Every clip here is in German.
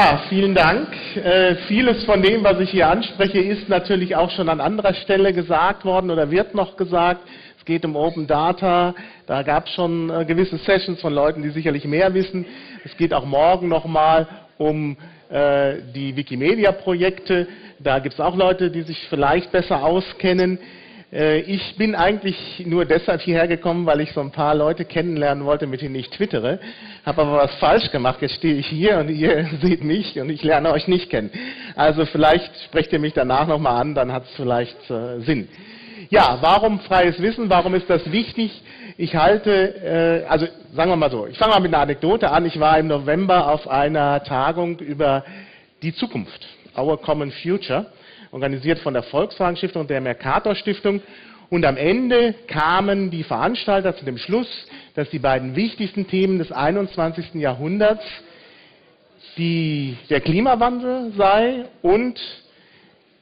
Ja, vielen Dank. Äh, vieles von dem, was ich hier anspreche, ist natürlich auch schon an anderer Stelle gesagt worden oder wird noch gesagt. Es geht um Open Data. Da gab es schon äh, gewisse Sessions von Leuten, die sicherlich mehr wissen. Es geht auch morgen nochmal um äh, die Wikimedia-Projekte. Da gibt es auch Leute, die sich vielleicht besser auskennen. Äh, ich bin eigentlich nur deshalb hierher gekommen, weil ich so ein paar Leute kennenlernen wollte, mit denen ich twittere. Habe aber was falsch gemacht. Jetzt stehe ich hier und ihr seht mich und ich lerne euch nicht kennen. Also vielleicht sprecht ihr mich danach nochmal an, dann hat es vielleicht äh, Sinn. Ja, warum freies Wissen? Warum ist das wichtig? Ich halte, äh, also sagen wir mal so, ich fange mal mit einer Anekdote an. Ich war im November auf einer Tagung über die Zukunft, Our Common Future organisiert von der Volkswagen Stiftung und der Mercator Stiftung. Und am Ende kamen die Veranstalter zu dem Schluss, dass die beiden wichtigsten Themen des 21. Jahrhunderts die, der Klimawandel sei und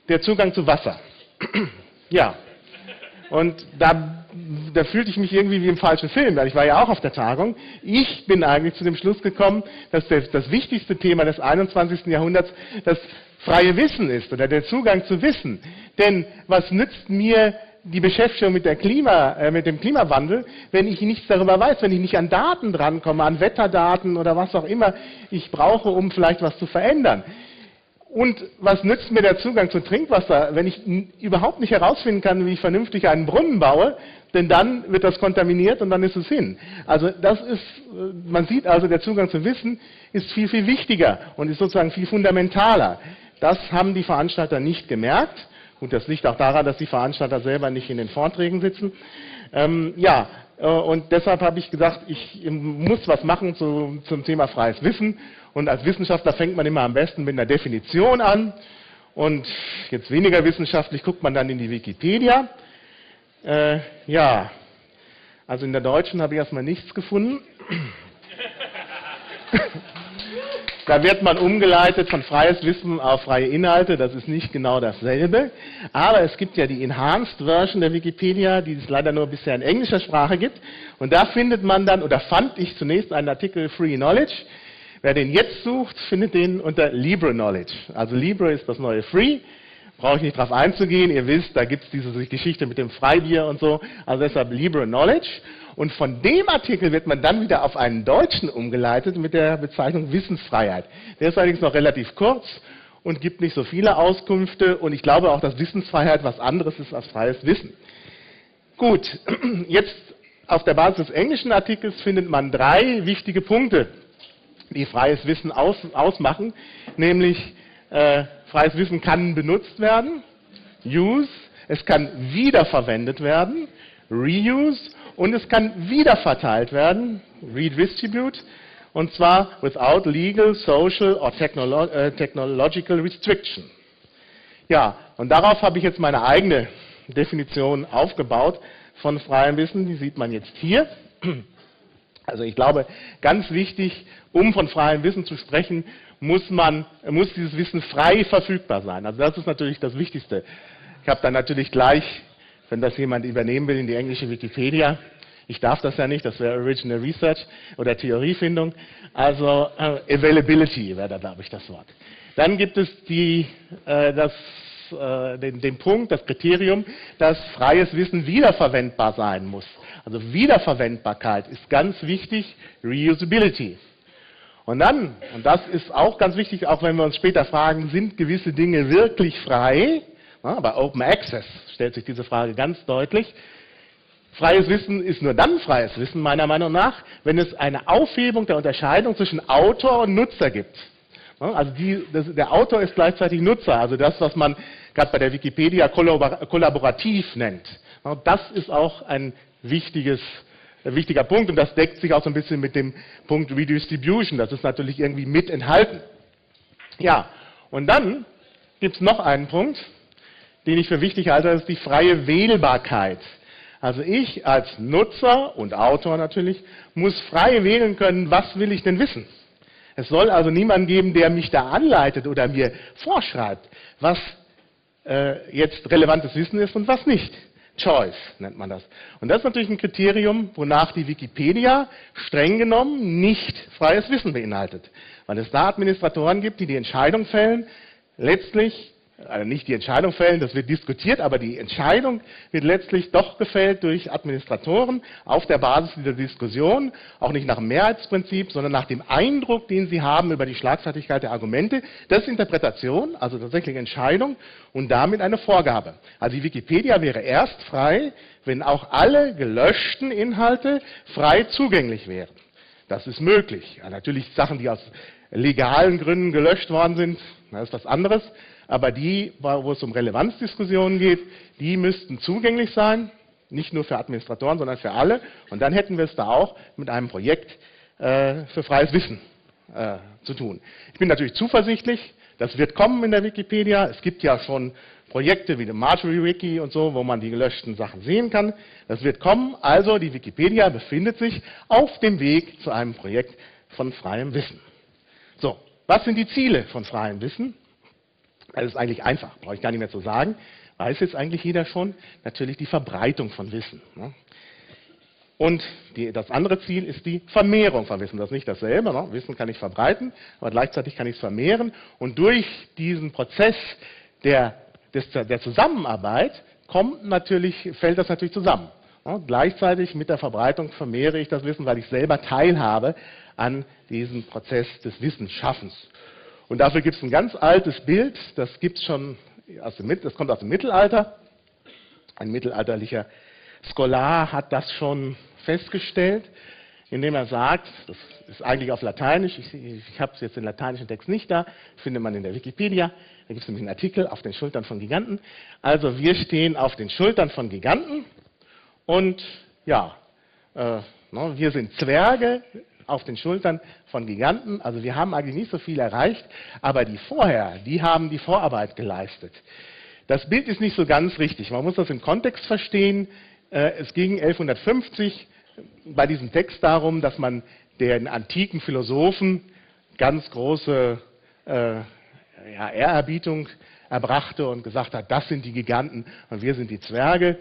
der Zugang zu Wasser. ja. Und da, da fühlte ich mich irgendwie wie im falschen Film, weil ich war ja auch auf der Tagung. Ich bin eigentlich zu dem Schluss gekommen, dass das, das wichtigste Thema des 21. Jahrhunderts das freie Wissen ist oder der Zugang zu Wissen. Denn was nützt mir die Beschäftigung mit, Klima, äh, mit, dem Klimawandel, wenn ich nichts darüber weiß, wenn ich nicht an Daten drankomme, an Wetterdaten oder was auch immer ich brauche, um vielleicht was zu verändern. Und was nützt mir der Zugang zu Trinkwasser, wenn ich überhaupt nicht herausfinden kann, wie ich vernünftig einen Brunnen baue, denn dann wird das kontaminiert und dann ist es hin. Also das ist, äh, man sieht also, der Zugang zu Wissen ist viel, viel wichtiger und ist sozusagen viel fundamentaler. Das haben die Veranstalter nicht gemerkt. Und das liegt auch daran, dass die Veranstalter selber nicht in den Vorträgen sitzen. Ähm, ja, äh, und deshalb habe ich gesagt, ich muss was machen zu, zum Thema freies Wissen. Und als Wissenschaftler fängt man immer am besten mit einer Definition an. Und jetzt weniger wissenschaftlich guckt man dann in die Wikipedia. Äh, ja, also in der deutschen habe ich erstmal nichts gefunden. Da wird man umgeleitet von freies Wissen auf freie Inhalte. Das ist nicht genau dasselbe. Aber es gibt ja die Enhanced Version der Wikipedia, die es leider nur bisher in englischer Sprache gibt. Und da findet man dann, oder fand ich zunächst einen Artikel Free Knowledge. Wer den jetzt sucht, findet den unter Libre Knowledge. Also Libre ist das neue Free. Brauche ich nicht drauf einzugehen. Ihr wisst, da gibt es diese Geschichte mit dem Freibier und so. Also deshalb Libre Knowledge. Und von dem Artikel wird man dann wieder auf einen deutschen umgeleitet mit der Bezeichnung Wissensfreiheit. Der ist allerdings noch relativ kurz und gibt nicht so viele Auskünfte. Und ich glaube auch, dass Wissensfreiheit was anderes ist als freies Wissen. Gut, jetzt auf der Basis des englischen Artikels findet man drei wichtige Punkte, die freies Wissen aus, ausmachen. Nämlich, äh, freies Wissen kann benutzt werden, use, es kann wiederverwendet werden, reuse und es kann wiederverteilt werden, redistribute, und zwar without legal, social or technolo äh, technological restriction. Ja, und darauf habe ich jetzt meine eigene Definition aufgebaut von freiem Wissen, die sieht man jetzt hier. Also ich glaube, ganz wichtig, um von freiem Wissen zu sprechen, muss, man, muss dieses Wissen frei verfügbar sein. Also das ist natürlich das Wichtigste. Ich habe dann natürlich gleich wenn das jemand übernehmen will in die englische Wikipedia. Ich darf das ja nicht, das wäre Original Research oder Theoriefindung. Also äh, Availability wäre da, glaube ich, das Wort. Dann gibt es die, äh, das, äh, den, den Punkt, das Kriterium, dass freies Wissen wiederverwendbar sein muss. Also Wiederverwendbarkeit ist ganz wichtig, Reusability. Und dann, und das ist auch ganz wichtig, auch wenn wir uns später fragen, sind gewisse Dinge wirklich frei? Bei Open Access stellt sich diese Frage ganz deutlich. Freies Wissen ist nur dann freies Wissen, meiner Meinung nach, wenn es eine Aufhebung der Unterscheidung zwischen Autor und Nutzer gibt. Also die, das, der Autor ist gleichzeitig Nutzer, also das, was man gerade bei der Wikipedia kollaborativ nennt. Das ist auch ein wichtiges, wichtiger Punkt und das deckt sich auch so ein bisschen mit dem Punkt Redistribution. Das ist natürlich irgendwie mit enthalten. Ja, und dann gibt es noch einen Punkt, den ich für wichtig halte, ist die freie Wählbarkeit. Also ich als Nutzer und Autor natürlich muss frei wählen können, was will ich denn wissen. Es soll also niemanden geben, der mich da anleitet oder mir vorschreibt, was äh, jetzt relevantes Wissen ist und was nicht. Choice nennt man das. Und das ist natürlich ein Kriterium, wonach die Wikipedia streng genommen nicht freies Wissen beinhaltet. Weil es da Administratoren gibt, die die Entscheidung fällen, letztlich also nicht die Entscheidung fällen, das wird diskutiert, aber die Entscheidung wird letztlich doch gefällt durch Administratoren auf der Basis dieser Diskussion, auch nicht nach dem Mehrheitsprinzip, sondern nach dem Eindruck, den sie haben über die Schlagfertigkeit der Argumente. Das ist Interpretation, also tatsächlich Entscheidung und damit eine Vorgabe. Also die Wikipedia wäre erst frei, wenn auch alle gelöschten Inhalte frei zugänglich wären. Das ist möglich. Ja, natürlich Sachen, die aus legalen Gründen gelöscht worden sind, das ist was anderes. Aber die, wo es um Relevanzdiskussionen geht, die müssten zugänglich sein, nicht nur für Administratoren, sondern für alle. Und dann hätten wir es da auch mit einem Projekt äh, für freies Wissen äh, zu tun. Ich bin natürlich zuversichtlich, das wird kommen in der Wikipedia. Es gibt ja schon Projekte wie der Marjorie Wiki und so, wo man die gelöschten Sachen sehen kann. Das wird kommen. Also die Wikipedia befindet sich auf dem Weg zu einem Projekt von freiem Wissen. So, was sind die Ziele von freiem Wissen? Das ist eigentlich einfach, brauche ich gar nicht mehr zu sagen. Weiß jetzt eigentlich jeder schon. Natürlich die Verbreitung von Wissen. Ne? Und die, das andere Ziel ist die Vermehrung von Wissen. Das ist nicht dasselbe. Ne? Wissen kann ich verbreiten, aber gleichzeitig kann ich es vermehren. Und durch diesen Prozess der, des, der Zusammenarbeit kommt natürlich, fällt das natürlich zusammen. Ne? Gleichzeitig mit der Verbreitung vermehre ich das Wissen, weil ich selber teilhabe an diesem Prozess des Wissensschaffens. Und dafür gibt es ein ganz altes Bild, das gibt's schon aus dem, das kommt aus dem Mittelalter. Ein mittelalterlicher Scholar hat das schon festgestellt, indem er sagt, das ist eigentlich auf Lateinisch, ich, ich habe jetzt den lateinischen Text nicht da, findet man in der Wikipedia, da gibt es nämlich einen Artikel auf den Schultern von Giganten. Also wir stehen auf den Schultern von Giganten und ja, äh, ne, wir sind Zwerge, auf den Schultern von Giganten. Also wir haben eigentlich nicht so viel erreicht, aber die vorher, die haben die Vorarbeit geleistet. Das Bild ist nicht so ganz richtig. Man muss das im Kontext verstehen. Äh, es ging 1150 bei diesem Text darum, dass man den antiken Philosophen ganz große äh, Ehrerbietung erbrachte und gesagt hat, das sind die Giganten und wir sind die Zwerge.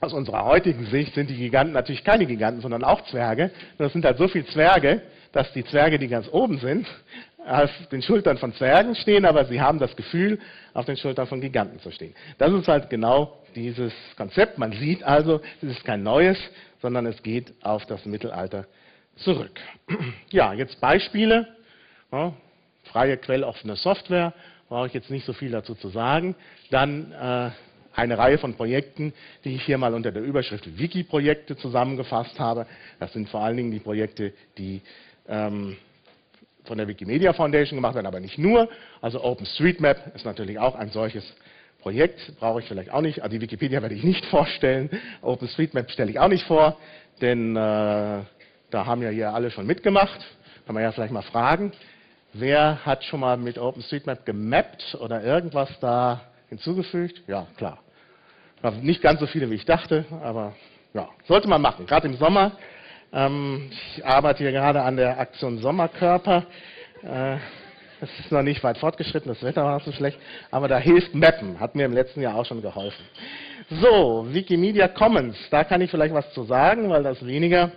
Aus unserer heutigen Sicht sind die Giganten natürlich keine Giganten, sondern auch Zwerge. Das sind halt so viele Zwerge, dass die Zwerge, die ganz oben sind, auf den Schultern von Zwergen stehen, aber sie haben das Gefühl, auf den Schultern von Giganten zu stehen. Das ist halt genau dieses Konzept. Man sieht also, es ist kein neues, sondern es geht auf das Mittelalter zurück. Ja, jetzt Beispiele. Ja, freie, quelloffene Software, brauche ich jetzt nicht so viel dazu zu sagen. Dann äh, eine Reihe von Projekten, die ich hier mal unter der Überschrift Wiki-Projekte zusammengefasst habe. Das sind vor allen Dingen die Projekte, die ähm, von der Wikimedia Foundation gemacht werden, aber nicht nur. Also OpenStreetMap ist natürlich auch ein solches Projekt, brauche ich vielleicht auch nicht. Also die Wikipedia werde ich nicht vorstellen. OpenStreetMap stelle ich auch nicht vor, denn äh, da haben ja hier alle schon mitgemacht. Kann man ja vielleicht mal fragen, wer hat schon mal mit OpenStreetMap gemappt oder irgendwas da hinzugefügt? Ja, klar. Nicht ganz so viele, wie ich dachte, aber ja, sollte man machen, gerade im Sommer. Ähm, ich arbeite hier gerade an der Aktion Sommerkörper. Äh, es ist noch nicht weit fortgeschritten, das Wetter war so schlecht, aber da hilft Mappen, hat mir im letzten Jahr auch schon geholfen. So, Wikimedia Commons, da kann ich vielleicht was zu sagen, weil das weniger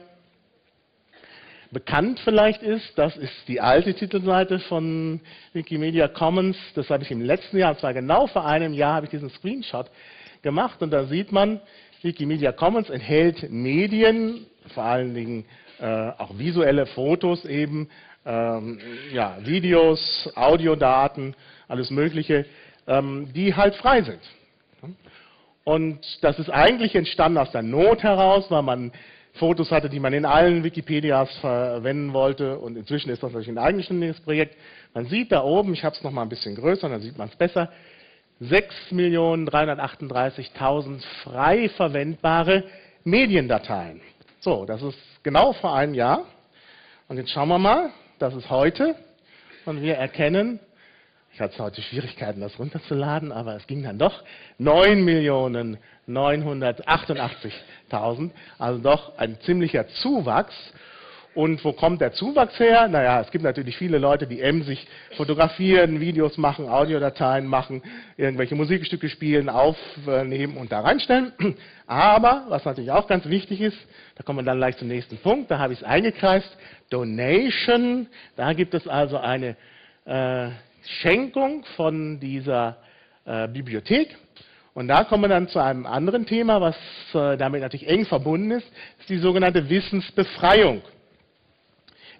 bekannt vielleicht ist. Das ist die alte Titelseite von Wikimedia Commons. Das habe ich im letzten Jahr, und zwar genau vor einem Jahr, habe ich diesen Screenshot gemacht und da sieht man, Wikimedia Commons enthält Medien, vor allen Dingen äh, auch visuelle Fotos eben, ähm, ja, Videos, Audiodaten, alles Mögliche, ähm, die halt frei sind. Und das ist eigentlich entstanden aus der Not heraus, weil man Fotos hatte, die man in allen Wikipedias verwenden wollte. Und inzwischen ist das natürlich ein eigenständiges Projekt. Man sieht da oben, ich habe es noch mal ein bisschen größer, dann sieht man es besser, 6.338.000 frei verwendbare Mediendateien. So, das ist genau vor einem Jahr. Und jetzt schauen wir mal, das ist heute. Und wir erkennen, ich hatte heute Schwierigkeiten, das runterzuladen, aber es ging dann doch, 9.988.000, also doch ein ziemlicher Zuwachs. Und wo kommt der Zuwachs her? Naja, es gibt natürlich viele Leute, die emsig fotografieren, Videos machen, Audiodateien machen, irgendwelche Musikstücke spielen, aufnehmen und da reinstellen. Aber, was natürlich auch ganz wichtig ist, da kommen wir dann gleich zum nächsten Punkt, da habe ich es eingekreist, Donation, da gibt es also eine äh, Schenkung von dieser äh, Bibliothek. Und da kommen wir dann zu einem anderen Thema, was äh, damit natürlich eng verbunden ist, ist die sogenannte Wissensbefreiung.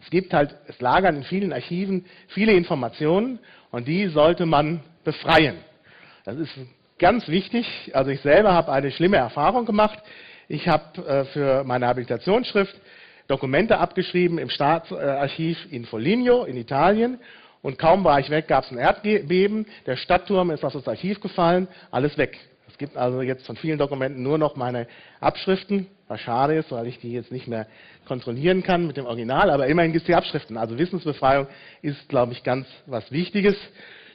Es gibt halt, es lagern in vielen Archiven viele Informationen und die sollte man befreien. Das ist ganz wichtig. Also ich selber habe eine schlimme Erfahrung gemacht. Ich habe äh, für meine Habilitationsschrift Dokumente abgeschrieben im Staatsarchiv in Foligno in Italien und kaum war ich weg, gab es ein Erdbeben, der Stadtturm ist aus das Archiv gefallen, alles weg. Es gibt also jetzt von vielen Dokumenten nur noch meine Abschriften, was schade ist, weil ich die jetzt nicht mehr kontrollieren kann mit dem Original, aber immerhin gibt es die Abschriften. Also Wissensbefreiung ist, glaube ich, ganz was Wichtiges.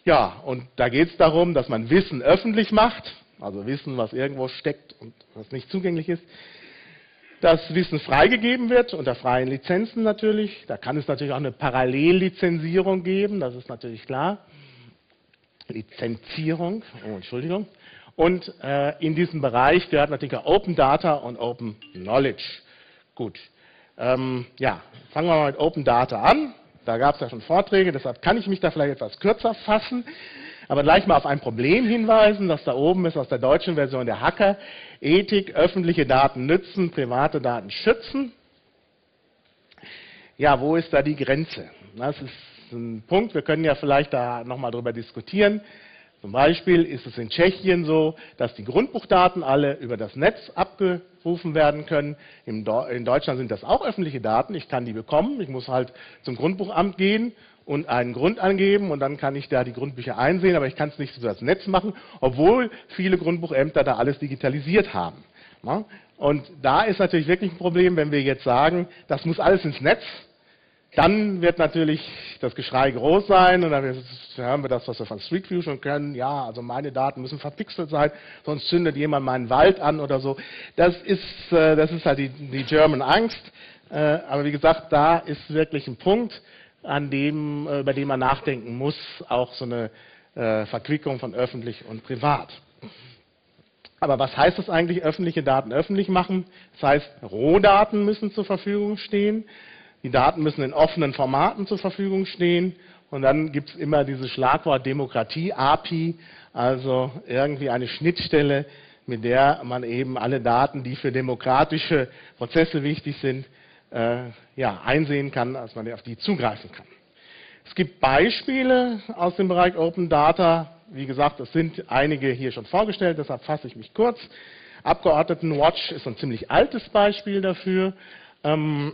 Ja, und da geht es darum, dass man Wissen öffentlich macht, also Wissen, was irgendwo steckt und was nicht zugänglich ist dass Wissen freigegeben wird, unter freien Lizenzen natürlich. Da kann es natürlich auch eine Parallellizenzierung geben, das ist natürlich klar. Lizenzierung, oh, Entschuldigung. Und äh, in diesem Bereich gehört natürlich Open Data und Open Knowledge. Gut. Ähm, ja, fangen wir mal mit Open Data an. Da gab es ja schon Vorträge, deshalb kann ich mich da vielleicht etwas kürzer fassen. Aber gleich mal auf ein Problem hinweisen, das da oben ist aus der deutschen Version der Hacker. Ethik, öffentliche Daten nützen, private Daten schützen. Ja, wo ist da die Grenze? Das ist ein Punkt, wir können ja vielleicht da nochmal drüber diskutieren. Zum Beispiel ist es in Tschechien so, dass die Grundbuchdaten alle über das Netz abgerufen werden können. In Deutschland sind das auch öffentliche Daten. Ich kann die bekommen. Ich muss halt zum Grundbuchamt gehen und einen Grund angeben und dann kann ich da die Grundbücher einsehen, aber ich kann es nicht über das Netz machen, obwohl viele Grundbuchämter da alles digitalisiert haben. Und da ist natürlich wirklich ein Problem, wenn wir jetzt sagen, das muss alles ins Netz, dann wird natürlich das Geschrei groß sein und dann hören wir das, was wir von Street View schon können. Ja, also meine Daten müssen verpixelt sein, sonst zündet jemand meinen Wald an oder so. Das ist, äh, das ist halt die, die German Angst. Äh, aber wie gesagt, da ist wirklich ein Punkt an dem, äh, über den man nachdenken muss, auch so eine Verquickung von öffentlich und privat. Aber was heißt das eigentlich, öffentliche Daten öffentlich machen? Das heißt, Rohdaten müssen zur Verfügung stehen, die Daten müssen in offenen Formaten zur Verfügung stehen und dann gibt es immer dieses Schlagwort Demokratie, API, also irgendwie eine Schnittstelle, mit der man eben alle Daten, die für demokratische Prozesse wichtig sind, äh, ja, einsehen kann, als man auf die zugreifen kann. Es gibt Beispiele aus dem Bereich Open Data. Wie gesagt, es sind einige hier schon vorgestellt, deshalb fasse ich mich kurz. Abgeordnetenwatch ist ein ziemlich altes Beispiel dafür. Ähm,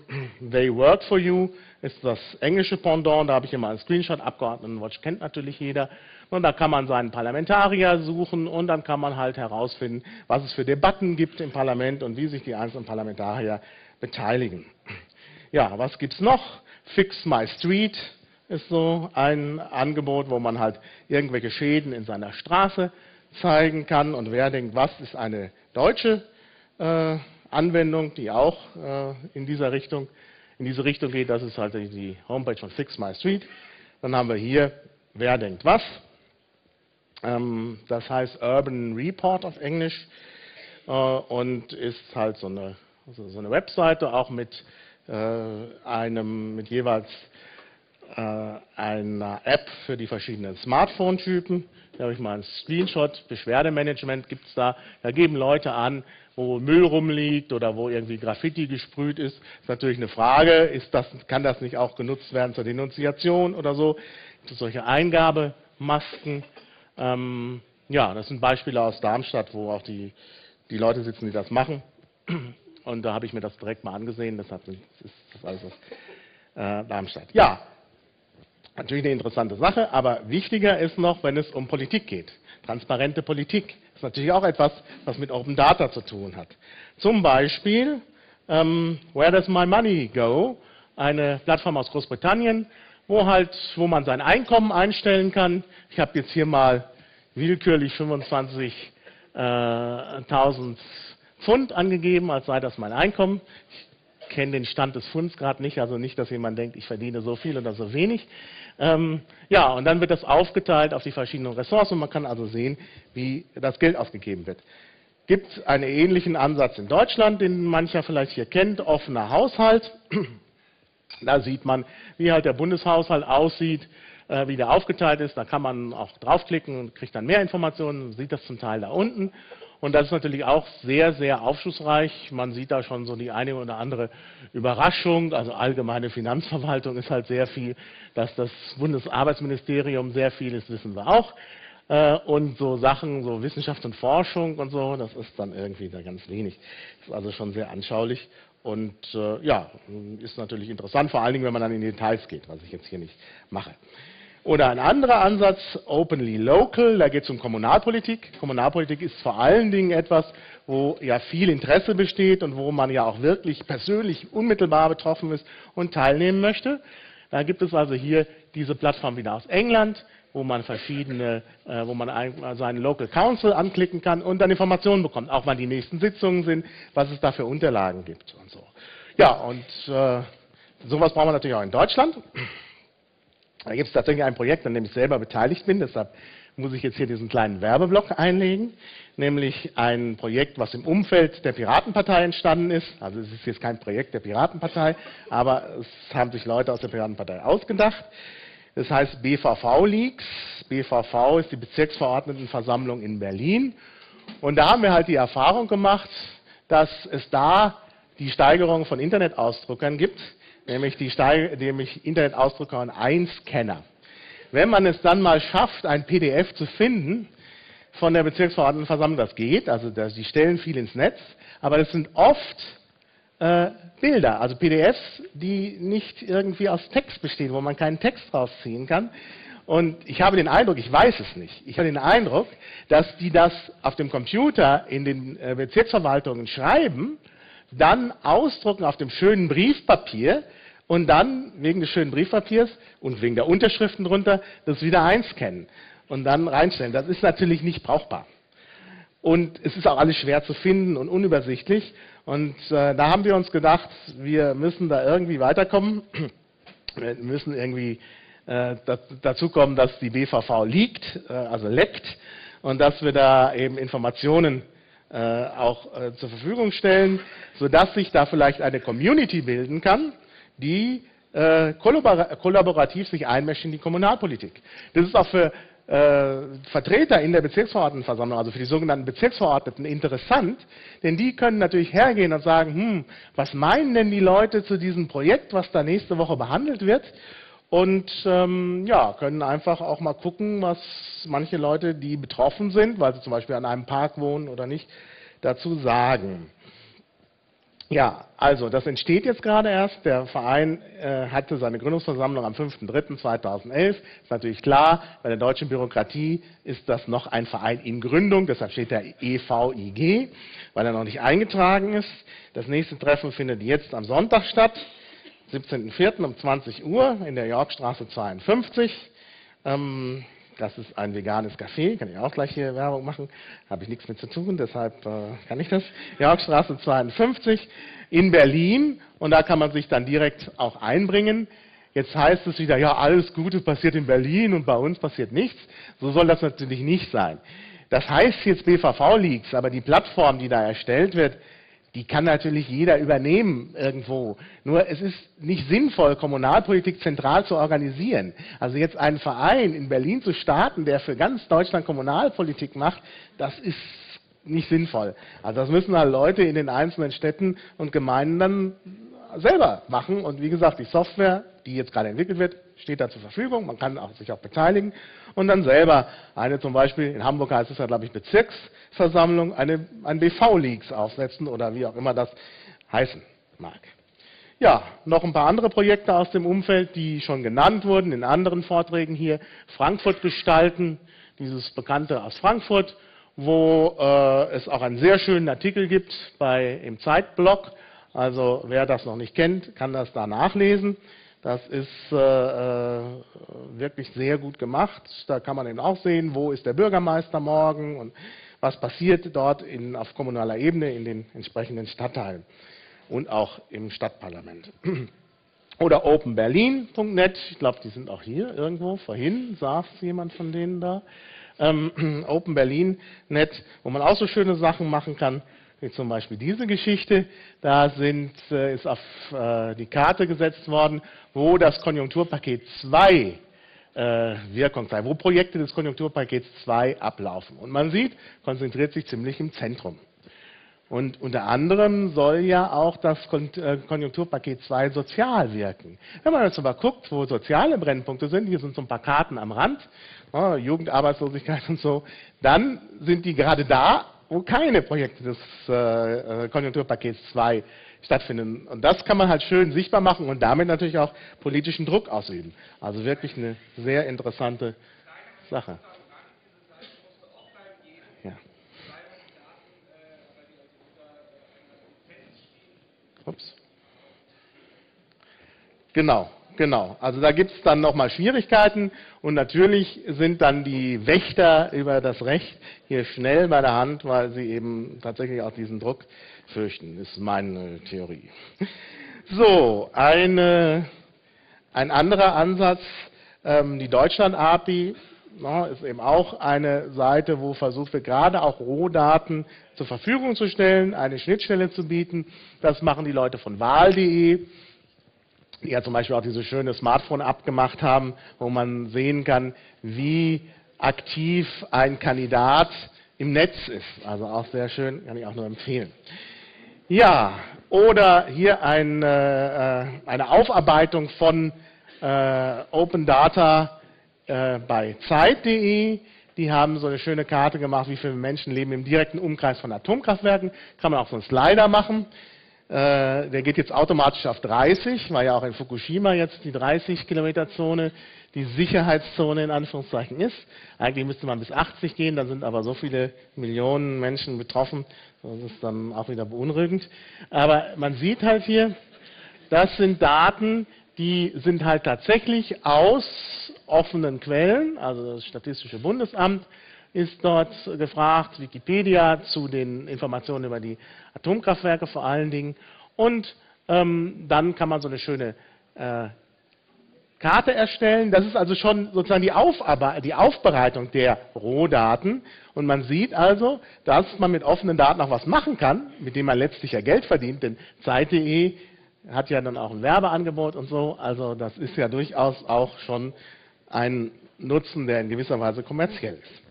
They Work for You ist das englische Pendant, da habe ich mal einen Screenshot. Abgeordnetenwatch kennt natürlich jeder. Und da kann man seinen Parlamentarier suchen und dann kann man halt herausfinden, was es für Debatten gibt im Parlament und wie sich die einzelnen Parlamentarier beteiligen. Ja, was gibt es noch? Fix My Street ist so ein Angebot, wo man halt irgendwelche Schäden in seiner Straße zeigen kann. Und wer denkt, was ist eine deutsche äh, Anwendung, die auch äh, in dieser Richtung, in diese Richtung geht, das ist halt die Homepage von Fix My Street. Dann haben wir hier, wer denkt was. Ähm, das heißt Urban Report auf Englisch äh, und ist halt so eine so eine Webseite auch mit äh, einem, mit jeweils einer App für die verschiedenen Smartphone-Typen. Da habe ich mal einen Screenshot, Beschwerdemanagement gibt es da. Da geben Leute an, wo Müll rumliegt oder wo irgendwie Graffiti gesprüht ist. Das ist natürlich eine Frage, ist das, kann das nicht auch genutzt werden zur Denunziation oder so? Gibt es solche Eingabemasken? Ähm, ja, das sind Beispiele aus Darmstadt, wo auch die, die Leute sitzen, die das machen. Und da habe ich mir das direkt mal angesehen, deshalb ist das alles aus äh, Darmstadt. Ja, natürlich eine interessante Sache, aber wichtiger ist noch, wenn es um Politik geht. Transparente Politik ist natürlich auch etwas, was mit Open Data zu tun hat. Zum Beispiel ähm, Where Does My Money Go? Eine Plattform aus Großbritannien, wo halt, wo man sein Einkommen einstellen kann. Ich habe jetzt hier mal willkürlich 25.000 äh, Pfund angegeben, als sei das mein Einkommen. kenne den Stand des Funds gerade nicht, also nicht, dass jemand denkt, ich verdiene so viel oder so wenig. Ähm, ja, und dann wird das aufgeteilt auf die verschiedenen Ressorts und man kann also sehen, wie das Geld ausgegeben wird. Gibt einen ähnlichen Ansatz in Deutschland, den mancher vielleicht hier kennt, offener Haushalt. Da sieht man, wie halt der Bundeshaushalt aussieht, äh, wie der aufgeteilt ist. Da kann man auch draufklicken und kriegt dann mehr Informationen, sieht das zum Teil da unten. Und das ist natürlich auch sehr, sehr aufschlussreich. Man sieht da schon so die eine oder andere Überraschung. Also allgemeine Finanzverwaltung ist halt sehr viel. Dass das Bundesarbeitsministerium sehr viel ist, wissen wir auch. Äh, und so Sachen, so Wissenschaft und Forschung und so, das ist dann irgendwie da ganz wenig. Das ist also schon sehr anschaulich. Und äh, ja, ist natürlich interessant, vor allen Dingen, wenn man dann in die Details geht, was ich jetzt hier nicht mache. Oder ein anderer Ansatz, Openly Local, da geht es um Kommunalpolitik. Kommunalpolitik ist vor allen Dingen etwas, wo ja viel Interesse besteht und wo man ja auch wirklich persönlich unmittelbar betroffen ist und teilnehmen möchte. Da gibt es also hier diese Plattform wieder aus England, wo man verschiedene, äh, wo man ein, also einen Local Council anklicken kann und dann Informationen bekommt, auch wann die nächsten Sitzungen sind, was es da für Unterlagen gibt und so. Ja, und äh, sowas brauchen wir natürlich auch in Deutschland. Da gibt es tatsächlich ein Projekt, an dem ich selber beteiligt bin, deshalb muss ich jetzt hier diesen kleinen Werbeblock einlegen, nämlich ein Projekt, was im Umfeld der Piratenpartei entstanden ist. Also es ist jetzt kein Projekt der Piratenpartei, aber es haben sich Leute aus der Piratenpartei ausgedacht. Es heißt BVV Leaks. BVV ist die Bezirksverordnetenversammlung in Berlin. Und da haben wir halt die Erfahrung gemacht, dass es da die Steigerung von Internetausdruckern gibt nämlich, die nämlich Internetausdrucker und Einscanner. Wenn man es dann mal schafft, ein PDF zu finden von der Bezirksverordnetenversammlung, das geht, also das, die stellen viel ins Netz, aber das sind oft äh, Bilder, also PDFs, die nicht irgendwie aus Text bestehen, wo man keinen Text rausziehen kann. Und ich habe den Eindruck, ich weiß es nicht, ich habe den Eindruck, dass die das auf dem Computer in den äh, Bezirksverwaltungen schreiben, dann ausdrucken auf dem schönen Briefpapier und dann wegen des schönen Briefpapiers und wegen der Unterschriften drunter das wieder einscannen und dann reinstellen. Das ist natürlich nicht brauchbar. Und es ist auch alles schwer zu finden und unübersichtlich. Und äh, da haben wir uns gedacht, wir müssen da irgendwie weiterkommen. Wir müssen irgendwie äh, dazu kommen, dass die BVV liegt, äh, also leckt, und dass wir da eben Informationen äh, auch äh, zur Verfügung stellen, sodass sich da vielleicht eine Community bilden kann, die äh, kollaborativ sich einmischt in die Kommunalpolitik. Das ist auch für äh, Vertreter in der Bezirksverordnetenversammlung, also für die sogenannten Bezirksverordneten, interessant, denn die können natürlich hergehen und sagen, hm, was meinen denn die Leute zu diesem Projekt, was da nächste Woche behandelt wird? Und ähm, ja, können einfach auch mal gucken, was manche Leute, die betroffen sind, weil sie zum Beispiel an einem Park wohnen oder nicht, dazu sagen. Ja, also das entsteht jetzt gerade erst. Der Verein äh, hatte seine Gründungsversammlung am 5.3.2011. Ist natürlich klar, bei der deutschen Bürokratie ist das noch ein Verein in Gründung, deshalb steht der EVIG, weil er noch nicht eingetragen ist. Das nächste Treffen findet jetzt am Sonntag statt, 17.04. um 20 Uhr in der Yorkstraße 52. Ähm, das ist ein veganes Café, kann ich auch gleich hier Werbung machen, habe ich nichts mit zu tun, deshalb äh, kann ich das. Jörgstraße 52 in Berlin und da kann man sich dann direkt auch einbringen. Jetzt heißt es wieder, ja, alles Gute passiert in Berlin und bei uns passiert nichts. So soll das natürlich nicht sein. Das heißt jetzt BVV-Leaks, aber die Plattform, die da erstellt wird, die kann natürlich jeder übernehmen irgendwo. Nur es ist nicht sinnvoll, Kommunalpolitik zentral zu organisieren. Also jetzt einen Verein in Berlin zu starten, der für ganz Deutschland Kommunalpolitik macht, das ist nicht sinnvoll. Also das müssen halt Leute in den einzelnen Städten und Gemeinden dann selber machen. Und wie gesagt, die Software, die jetzt gerade entwickelt wird, steht da zur Verfügung. Man kann auch, sich auch beteiligen und dann selber eine zum Beispiel, in Hamburg heißt es ja, glaube ich, Bezirksversammlung, eine, ein BV-Leaks aufsetzen oder wie auch immer das heißen mag. Ja, noch ein paar andere Projekte aus dem Umfeld, die schon genannt wurden in anderen Vorträgen hier. Frankfurt gestalten, dieses Bekannte aus Frankfurt, wo äh, es auch einen sehr schönen Artikel gibt bei, im Zeitblog. Also wer das noch nicht kennt, kann das da nachlesen. Das ist äh, äh, wirklich sehr gut gemacht. Da kann man eben auch sehen, wo ist der Bürgermeister morgen und was passiert dort in, auf kommunaler Ebene in den entsprechenden Stadtteilen. und auch im Stadtparlament. Oder openberlin.net, ich glaube, die sind auch hier irgendwo, vorhin saß jemand von denen da. Ähm, openberlin.net, wo man auch so schöne Sachen machen kann, wie zum Beispiel diese Geschichte. Da sind, äh, ist auf äh, die Karte gesetzt worden, wo das Konjunkturpaket 2 äh, Wirkung sei, wo Projekte des Konjunkturpakets 2 ablaufen. Und man sieht, konzentriert sich ziemlich im Zentrum. Und unter anderem soll ja auch das Konjunkturpaket 2 sozial wirken. Wenn man jetzt aber guckt, wo soziale Brennpunkte sind, hier sind so ein paar Karten am Rand, oh, Jugendarbeitslosigkeit und so, dann sind die gerade da, wo keine Projekte des äh, äh Konjunkturpakets 2 stattfinden. Und das kann man halt schön sichtbar machen und damit natürlich auch politischen Druck ausüben. Also wirklich eine sehr interessante Sache. Ja. Ups. Genau. Genau, also da gibt es dann nochmal Schwierigkeiten und natürlich sind dann die Wächter über das Recht hier schnell bei der Hand, weil sie eben tatsächlich auch diesen Druck fürchten, ist meine Theorie. So, eine, ein anderer Ansatz, ähm, die Deutschland-API, ist eben auch eine Seite, wo versucht wird, gerade auch Rohdaten zur Verfügung zu stellen, eine Schnittstelle zu bieten. Das machen die Leute von Wahl.de die ja zum Beispiel auch diese schöne Smartphone-App gemacht haben, wo man sehen kann, wie aktiv ein Kandidat im Netz ist. Also auch sehr schön, kann ich auch nur empfehlen. Ja, oder hier ein, äh, eine Aufarbeitung von äh, Open Data äh, bei Zeit.de. Die haben so eine schöne Karte gemacht, wie viele Menschen leben im direkten Umkreis von Atomkraftwerken. Kann man auch so einen Slider machen. Äh, der geht jetzt automatisch auf 30, weil ja auch in Fukushima jetzt die 30 Kilometer Zone die Sicherheitszone in Anführungszeichen ist. Eigentlich müsste man bis 80 gehen, dann sind aber so viele Millionen Menschen betroffen, das ist dann auch wieder beunruhigend. Aber man sieht halt hier, das sind Daten, die sind halt tatsächlich aus offenen Quellen, also das Statistische Bundesamt ist dort gefragt, Wikipedia zu den Informationen über die Atomkraftwerke vor allen Dingen. Und ähm, dann kann man so eine schöne äh, Karte erstellen. Das ist also schon sozusagen die, die Aufbereitung der Rohdaten. Und man sieht also, dass man mit offenen Daten auch was machen kann, mit dem man letztlich ja Geld verdient. Denn Zeit.de hat ja dann auch ein Werbeangebot und so. Also das ist ja durchaus auch schon ein Nutzen, der in gewisser Weise kommerziell ist.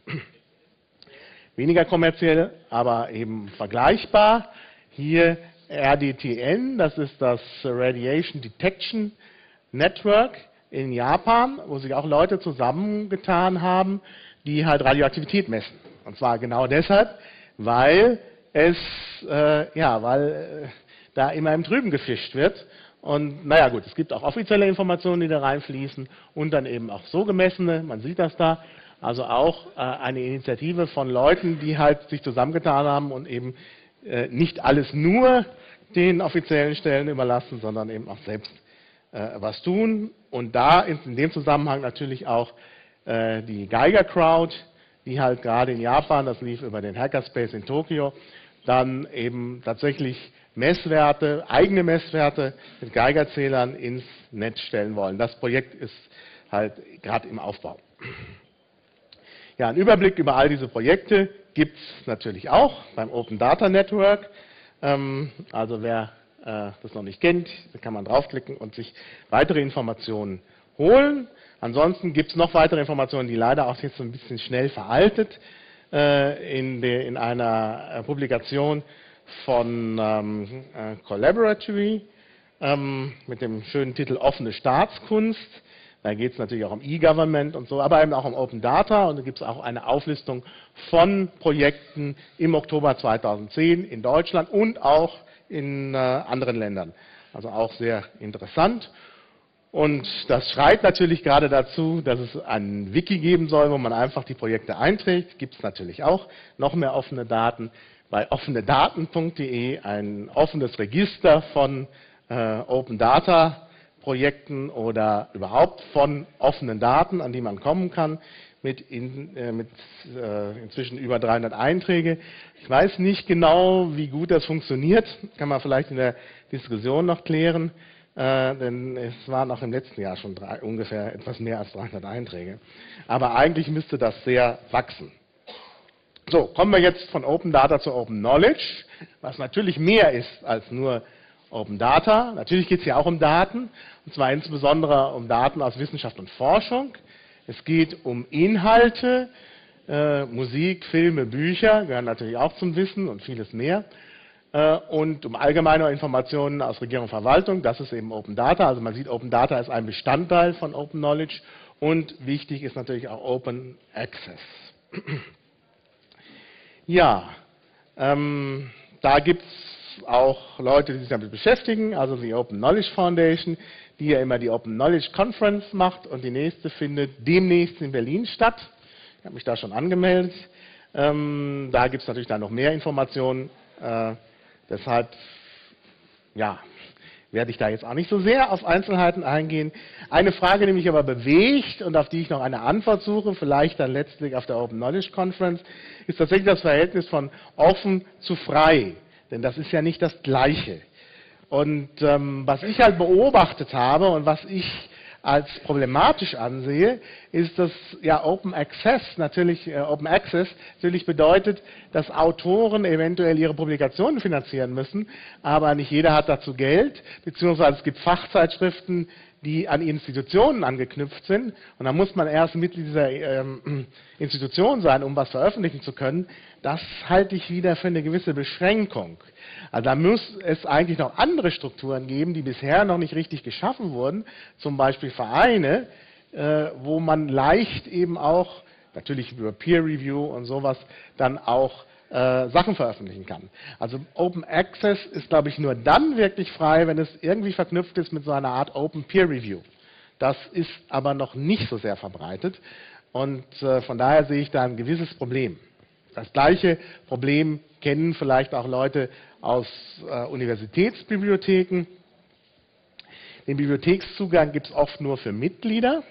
Weniger kommerziell, aber eben vergleichbar. Hier RDTN, das ist das Radiation Detection Network in Japan, wo sich auch Leute zusammengetan haben, die halt Radioaktivität messen. Und zwar genau deshalb, weil es, äh, ja, weil äh, da immer im Trüben gefischt wird und naja gut, es gibt auch offizielle Informationen, die da reinfließen und dann eben auch so gemessene, man sieht das da, also auch äh, eine Initiative von Leuten, die halt sich zusammengetan haben und eben äh, nicht alles nur den offiziellen Stellen überlassen, sondern eben auch selbst äh, was tun. Und da ist in dem Zusammenhang natürlich auch äh, die Geiger Crowd, die halt gerade in Japan, das lief über den Hackerspace in Tokio, dann eben tatsächlich Messwerte, eigene Messwerte mit Geigerzählern ins Netz stellen wollen. Das Projekt ist halt gerade im Aufbau. Ja, einen Überblick über all diese Projekte gibt es natürlich auch beim Open Data Network. Ähm, also wer äh, das noch nicht kennt, da kann man draufklicken und sich weitere Informationen holen. Ansonsten gibt es noch weitere Informationen, die leider auch jetzt so ein bisschen schnell veraltet äh, in, de, in, einer äh, Publikation von ähm, äh, Collaboratory ähm, mit dem schönen Titel Offene Staatskunst. Da geht es natürlich auch um E-Government und so, aber eben auch um Open Data und da gibt es auch eine Auflistung von Projekten im Oktober 2010 in Deutschland und auch in äh, anderen Ländern. Also auch sehr interessant. Und das schreit natürlich gerade dazu, dass es ein Wiki geben soll, wo man einfach die Projekte einträgt. Gibt es natürlich auch noch mehr offene Daten bei offenedaten.de ein offenes Register von äh, Open Data Projekten oder überhaupt von offenen Daten, an die man kommen kann, mit, in, äh, mit äh, inzwischen über 300 Einträge. Ich weiß nicht genau, wie gut das funktioniert. Kann man vielleicht in der Diskussion noch klären, äh, denn es waren auch im letzten Jahr schon drei, ungefähr etwas mehr als 300 Einträge. Aber eigentlich müsste das sehr wachsen. So, kommen wir jetzt von Open Data zu Open Knowledge, was natürlich mehr ist als nur Open Data. Natürlich geht es hier auch um Daten, und zwar insbesondere um Daten aus Wissenschaft und Forschung. Es geht um Inhalte, äh, Musik, Filme, Bücher, gehören natürlich auch zum Wissen und vieles mehr. Äh, und um allgemeine Informationen aus Regierung und Verwaltung, das ist eben Open Data. Also man sieht, Open Data ist ein Bestandteil von Open Knowledge und wichtig ist natürlich auch Open Access. Ja, ähm, da gibt es auch Leute, die sich damit beschäftigen, also die Open Knowledge Foundation, die ja immer die Open Knowledge Conference macht und die nächste findet demnächst in Berlin statt. Ich habe mich da schon angemeldet. Ähm, da gibt es natürlich dann noch mehr Informationen. Äh, deshalb, ja, werde ich da jetzt auch nicht so sehr auf Einzelheiten eingehen. Eine Frage, die mich aber bewegt und auf die ich noch eine Antwort suche, vielleicht dann letztlich auf der Open Knowledge Conference, ist tatsächlich das Verhältnis von offen zu frei. Denn das ist ja nicht das Gleiche. Und ähm, was ich halt beobachtet habe und was ich als problematisch ansehe, ist, dass ja Open Access natürlich äh, Open Access natürlich bedeutet, dass Autoren eventuell ihre Publikationen finanzieren müssen, aber nicht jeder hat dazu Geld, beziehungsweise es gibt Fachzeitschriften, die an Institutionen angeknüpft sind. Und da muss man erst Mitglied dieser ähm, Institution sein, um was veröffentlichen zu können. Das halte ich wieder für eine gewisse Beschränkung. Also da muss es eigentlich noch andere Strukturen geben, die bisher noch nicht richtig geschaffen wurden, zum Beispiel Vereine, äh, wo man leicht eben auch, natürlich über Peer Review und sowas, dann auch äh, Sachen veröffentlichen kann. Also Open Access ist, glaube ich, nur dann wirklich frei, wenn es irgendwie verknüpft ist mit so einer Art Open Peer Review. Das ist aber noch nicht so sehr verbreitet und äh, von daher sehe ich da ein gewisses Problem. Das gleiche Problem kennen vielleicht auch Leute aus äh, Universitätsbibliotheken. Den Bibliothekszugang gibt es oft nur für Mitglieder.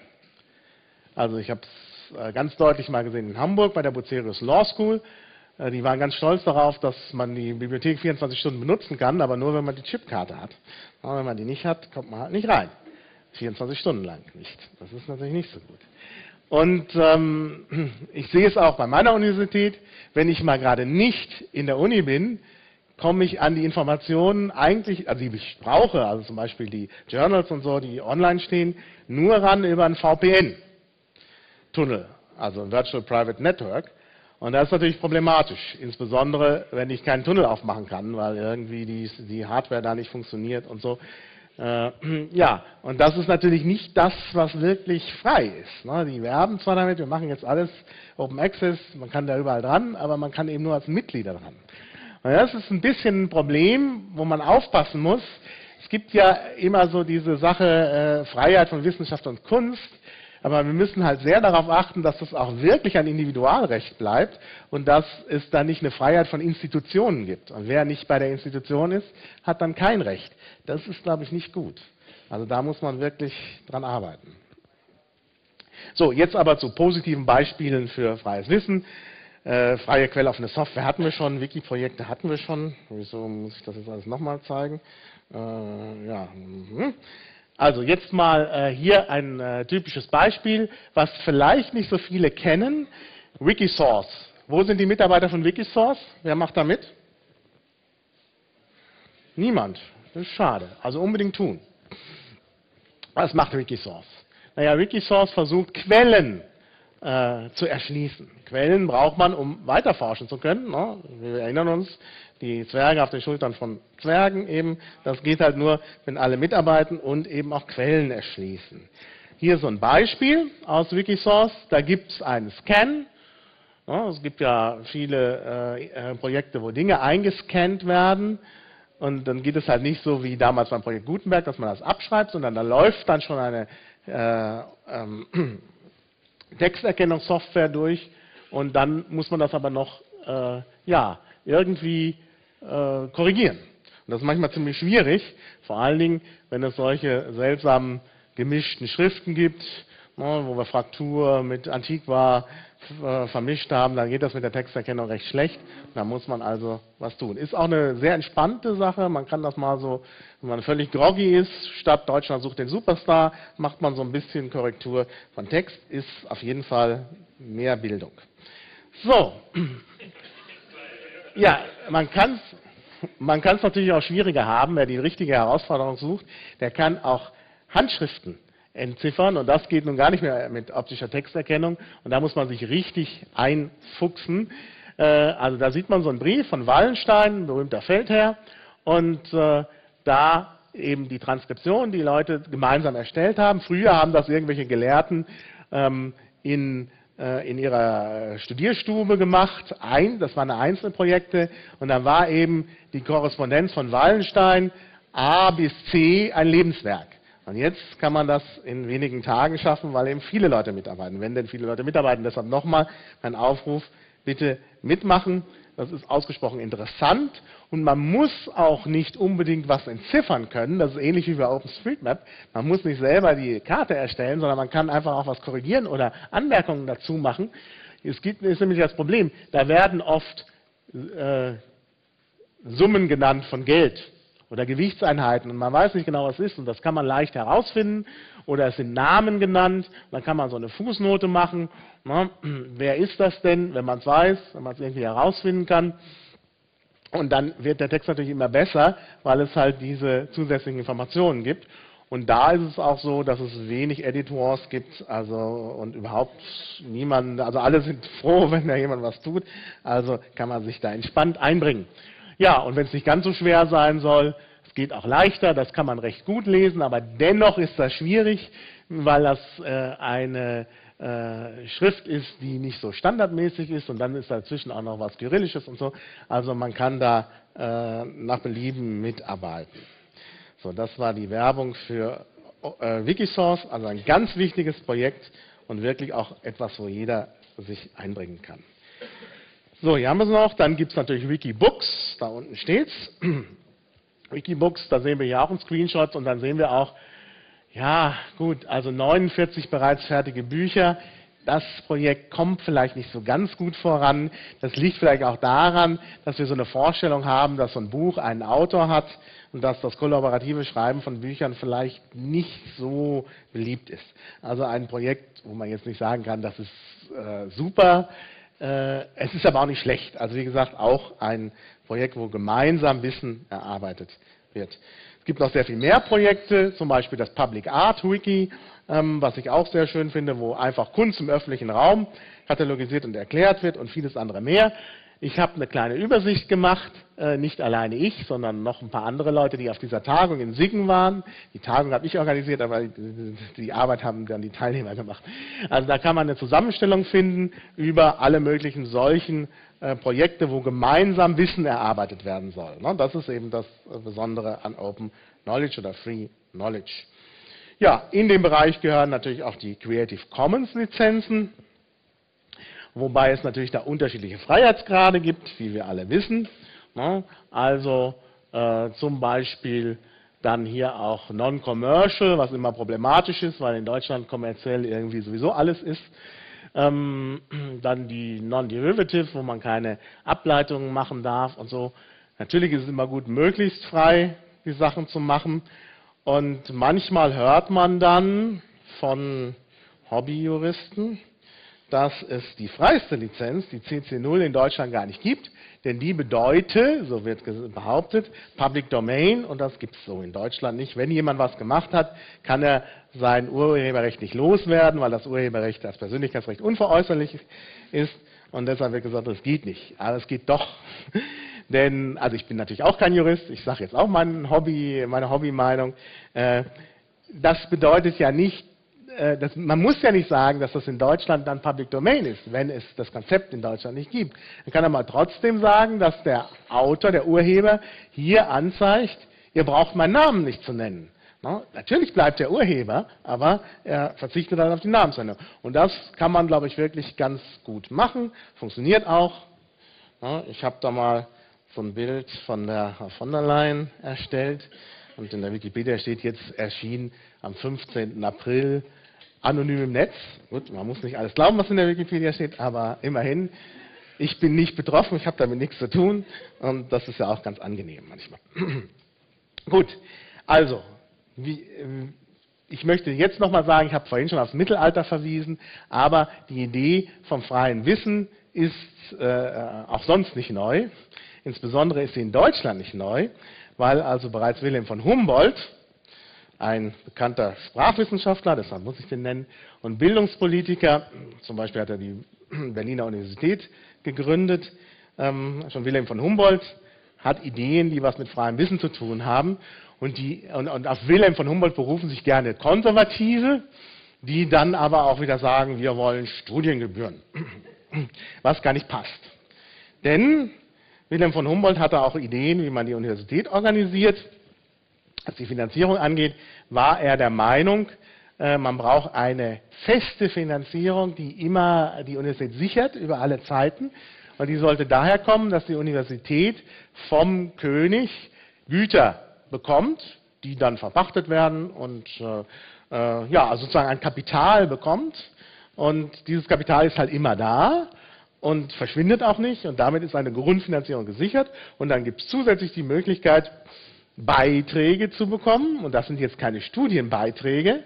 Also ich habe es äh, ganz deutlich mal gesehen in Hamburg bei der Bucerius Law School. Äh, die waren ganz stolz darauf, dass man die Bibliothek 24 Stunden benutzen kann, aber nur wenn man die Chipkarte hat. Aber wenn man die nicht hat, kommt man halt nicht rein. 24 Stunden lang nicht. Das ist natürlich nicht so gut. Und ähm, ich sehe es auch bei meiner Universität, wenn ich mal gerade nicht in der Uni bin, komme ich an die Informationen eigentlich, also die ich brauche, also zum Beispiel die Journals und so, die online stehen, nur ran über ein VPN-Tunnel, also ein Virtual Private Network. Und das ist natürlich problematisch, insbesondere wenn ich keinen Tunnel aufmachen kann, weil irgendwie die, die Hardware da nicht funktioniert und so. Äh, ja, und das ist natürlich nicht das, was wirklich frei ist. Ne? Die werben zwar damit, wir machen jetzt alles Open Access, man kann da überall dran, aber man kann eben nur als Mitglieder dran. Und das ist ein bisschen ein Problem, wo man aufpassen muss. Es gibt ja immer so diese Sache äh, Freiheit von Wissenschaft und Kunst. Aber wir müssen halt sehr darauf achten, dass das auch wirklich ein Individualrecht bleibt und dass es da nicht eine Freiheit von Institutionen gibt. Und wer nicht bei der Institution ist, hat dann kein Recht. Das ist, glaube ich, nicht gut. Also da muss man wirklich dran arbeiten. So, jetzt aber zu positiven Beispielen für freies Wissen. Äh, freie Quelle offene Software hatten wir schon, Wiki-Projekte hatten wir schon. Wieso muss ich das jetzt alles nochmal zeigen? Äh, ja. Mhm. Also jetzt mal äh, hier ein äh, typisches Beispiel, was vielleicht nicht so viele kennen. Wikisource. Wo sind die Mitarbeiter von Wikisource? Wer macht da mit? Niemand. Das ist schade. Also unbedingt tun. Was macht Wikisource? Naja, Wikisource versucht Quellen äh, zu erschließen. Quellen braucht man, um weiterforschen zu können. Ne? Wir erinnern uns, die Zwerge auf den Schultern von Zwergen eben. Das geht halt nur, wenn alle mitarbeiten und eben auch Quellen erschließen. Hier so ein Beispiel aus Wikisource. Da gibt es einen Scan. Es gibt ja viele äh, äh, Projekte, wo Dinge eingescannt werden. Und dann geht es halt nicht so wie damals beim Projekt Gutenberg, dass man das abschreibt, sondern da läuft dann schon eine äh, ähm, Texterkennungssoftware durch. Und dann muss man das aber noch äh, ja, irgendwie äh, korrigieren. Und das ist manchmal ziemlich schwierig, vor allen Dingen, wenn es solche seltsamen gemischten Schriften gibt. ne, wo wir Fraktur mit Antiqua äh, vermischt haben, dann geht das mit der Texterkennung recht schlecht. Da muss man also was tun. Ist auch eine sehr entspannte Sache. Man kann das mal so, wenn man völlig groggy ist, statt Deutschland sucht den Superstar, macht man so ein bisschen Korrektur von Text. Ist auf jeden Fall mehr Bildung. So. Ja, man kann es man kann's natürlich auch schwieriger haben. Wer die richtige Herausforderung sucht, der kann auch Handschriften entziffern und das geht nun gar nicht mehr mit optischer Texterkennung und da muss man sich richtig einfuchsen. Äh, also da sieht man so einen Brief von Wallenstein, berühmter Feldherr und äh, da eben die Transkription, die Leute gemeinsam erstellt haben. Früher haben das irgendwelche Gelehrten ähm, in in ihrer Studierstube gemacht. Ein, das waren einzelne Projekte. Und dann war eben die Korrespondenz von Wallenstein A bis C ein Lebenswerk. Und jetzt kann man das in wenigen Tagen schaffen, weil eben viele Leute mitarbeiten. Wenn denn viele Leute mitarbeiten, deshalb nochmal mein Aufruf, bitte mitmachen. Das ist ausgesprochen interessant und man muss auch nicht unbedingt was entziffern können. Das ist ähnlich wie bei OpenStreetMap. Man muss nicht selber die Karte erstellen, sondern man kann einfach auch was korrigieren oder Anmerkungen dazu machen. Es gibt, ist nämlich das Problem, da werden oft äh, Summen genannt von Geld oder Gewichtseinheiten und man weiß nicht genau, was ist und das kann man leicht herausfinden oder es sind Namen genannt, dann kann man so eine Fußnote machen. Na, wer ist das denn, wenn man es weiß, wenn man es irgendwie herausfinden kann? Und dann wird der Text natürlich immer besser, weil es halt diese zusätzlichen Informationen gibt. Und da ist es auch so, dass es wenig Editors gibt, also und überhaupt niemand, also alle sind froh, wenn da jemand was tut. Also kann man sich da entspannt einbringen. Ja, und wenn es nicht ganz so schwer sein soll, geht auch leichter, das kann man recht gut lesen, aber dennoch ist das schwierig, weil das äh, eine äh, Schrift ist, die nicht so standardmäßig ist und dann ist dazwischen auch noch was Kyrillisches und so. Also man kann da äh, nach Belieben mitarbeiten. So, das war die Werbung für Wikisource, also ein ganz wichtiges Projekt und wirklich auch etwas, wo jeder sich einbringen kann. So, hier haben wir es noch. Dann gibt es natürlich Wikibooks. Da unten steht's. Wikibooks, da sehen wir hier auch einen Screenshot und dann sehen wir auch, ja, gut, also 49 bereits fertige Bücher. Das Projekt kommt vielleicht nicht so ganz gut voran. Das liegt vielleicht auch daran, dass wir so eine Vorstellung haben, dass so ein Buch einen Autor hat und dass das kollaborative Schreiben von Büchern vielleicht nicht so beliebt ist. Also ein Projekt, wo man jetzt nicht sagen kann, das ist äh, super, es ist aber auch nicht schlecht. Also wie gesagt, auch ein Projekt, wo gemeinsam Wissen erarbeitet wird. Es gibt noch sehr viel mehr Projekte, zum Beispiel das Public Art Wiki, ähm, was ich auch sehr schön finde, wo einfach Kunst im öffentlichen Raum katalogisiert und erklärt wird und vieles andere mehr. Ich habe eine kleine Übersicht gemacht, äh, nicht alleine ich, sondern noch ein paar andere Leute, die auf dieser Tagung in Siggen waren. Die Tagung habe ich organisiert, aber die Arbeit haben dann die Teilnehmer gemacht. Also da kann man eine Zusammenstellung finden über alle möglichen solchen äh, Projekte, wo gemeinsam Wissen erarbeitet werden soll. Ne? Das ist eben das Besondere an Open Knowledge oder Free Knowledge. Ja, in dem Bereich gehören natürlich auch die Creative Commons Lizenzen wobei es natürlich da unterschiedliche Freiheitsgrade gibt, wie wir alle wissen. Ne? Also äh, zum Beispiel dann hier auch Non-Commercial, was immer problematisch ist, weil in Deutschland kommerziell irgendwie sowieso alles ist. Ähm, dann die Non-Derivative, wo man keine Ableitungen machen darf und so. Natürlich ist es immer gut, möglichst frei die Sachen zu machen. Und manchmal hört man dann von Hobbyjuristen, dass es die freiste Lizenz, die CC0, in Deutschland gar nicht gibt, denn die bedeutet, so wird behauptet, Public Domain und das gibt es so in Deutschland nicht. Wenn jemand was gemacht hat, kann er sein Urheberrecht nicht loswerden, weil das Urheberrecht als Persönlichkeitsrecht unveräußerlich ist und deshalb wird gesagt, das geht nicht. Aber es geht doch. denn, also ich bin natürlich auch kein Jurist, ich sage jetzt auch mein Hobby, meine Hobbymeinung. Äh, das bedeutet ja nicht, äh, das, man muss ja nicht sagen, dass das in Deutschland dann Public Domain ist, wenn es das Konzept in Deutschland nicht gibt. Dann kann mal trotzdem sagen, dass der Autor, der Urheber hier anzeigt, ihr braucht meinen Namen nicht zu nennen. Na, natürlich bleibt der Urheber, aber er verzichtet dann auf die Namensnennung. Und das kann man, glaube ich, wirklich ganz gut machen. Funktioniert auch. Na, ich habe da mal so ein Bild von der von der Leyen erstellt. Und in der Wikipedia steht jetzt erschienen am 15. April anonym im Netz. Gut, man muss nicht alles glauben, was in der Wikipedia steht, aber immerhin, ich bin nicht betroffen, ich habe damit nichts zu tun und das ist ja auch ganz angenehm manchmal. Gut, also, wie, äh, ich möchte jetzt nochmal sagen, ich habe vorhin schon aufs Mittelalter verwiesen, aber die Idee vom freien Wissen ist äh, auch sonst nicht neu. Insbesondere ist sie in Deutschland nicht neu, weil also bereits Wilhelm von Humboldt, ein bekannter Sprachwissenschaftler, deshalb muss ich den nennen, und Bildungspolitiker, zum Beispiel hat er die Berliner Universität gegründet, ähm, schon Wilhelm von Humboldt hat Ideen, die was mit freiem Wissen zu tun haben. Und, die, und, und auf Wilhelm von Humboldt berufen sich gerne Konservative, die dann aber auch wieder sagen, wir wollen Studiengebühren, was gar nicht passt. Denn Wilhelm von Humboldt hatte auch Ideen, wie man die Universität organisiert. Was die Finanzierung angeht, war er der Meinung, äh, man braucht eine feste Finanzierung, die immer die Universität sichert über alle Zeiten. Und die sollte daher kommen, dass die Universität vom König Güter bekommt, die dann verpachtet werden und äh, äh, ja, also sozusagen ein Kapital bekommt. Und dieses Kapital ist halt immer da und verschwindet auch nicht und damit ist eine Grundfinanzierung gesichert. Und dann gibt es zusätzlich die Möglichkeit, Beiträge zu bekommen. Und das sind jetzt keine Studienbeiträge,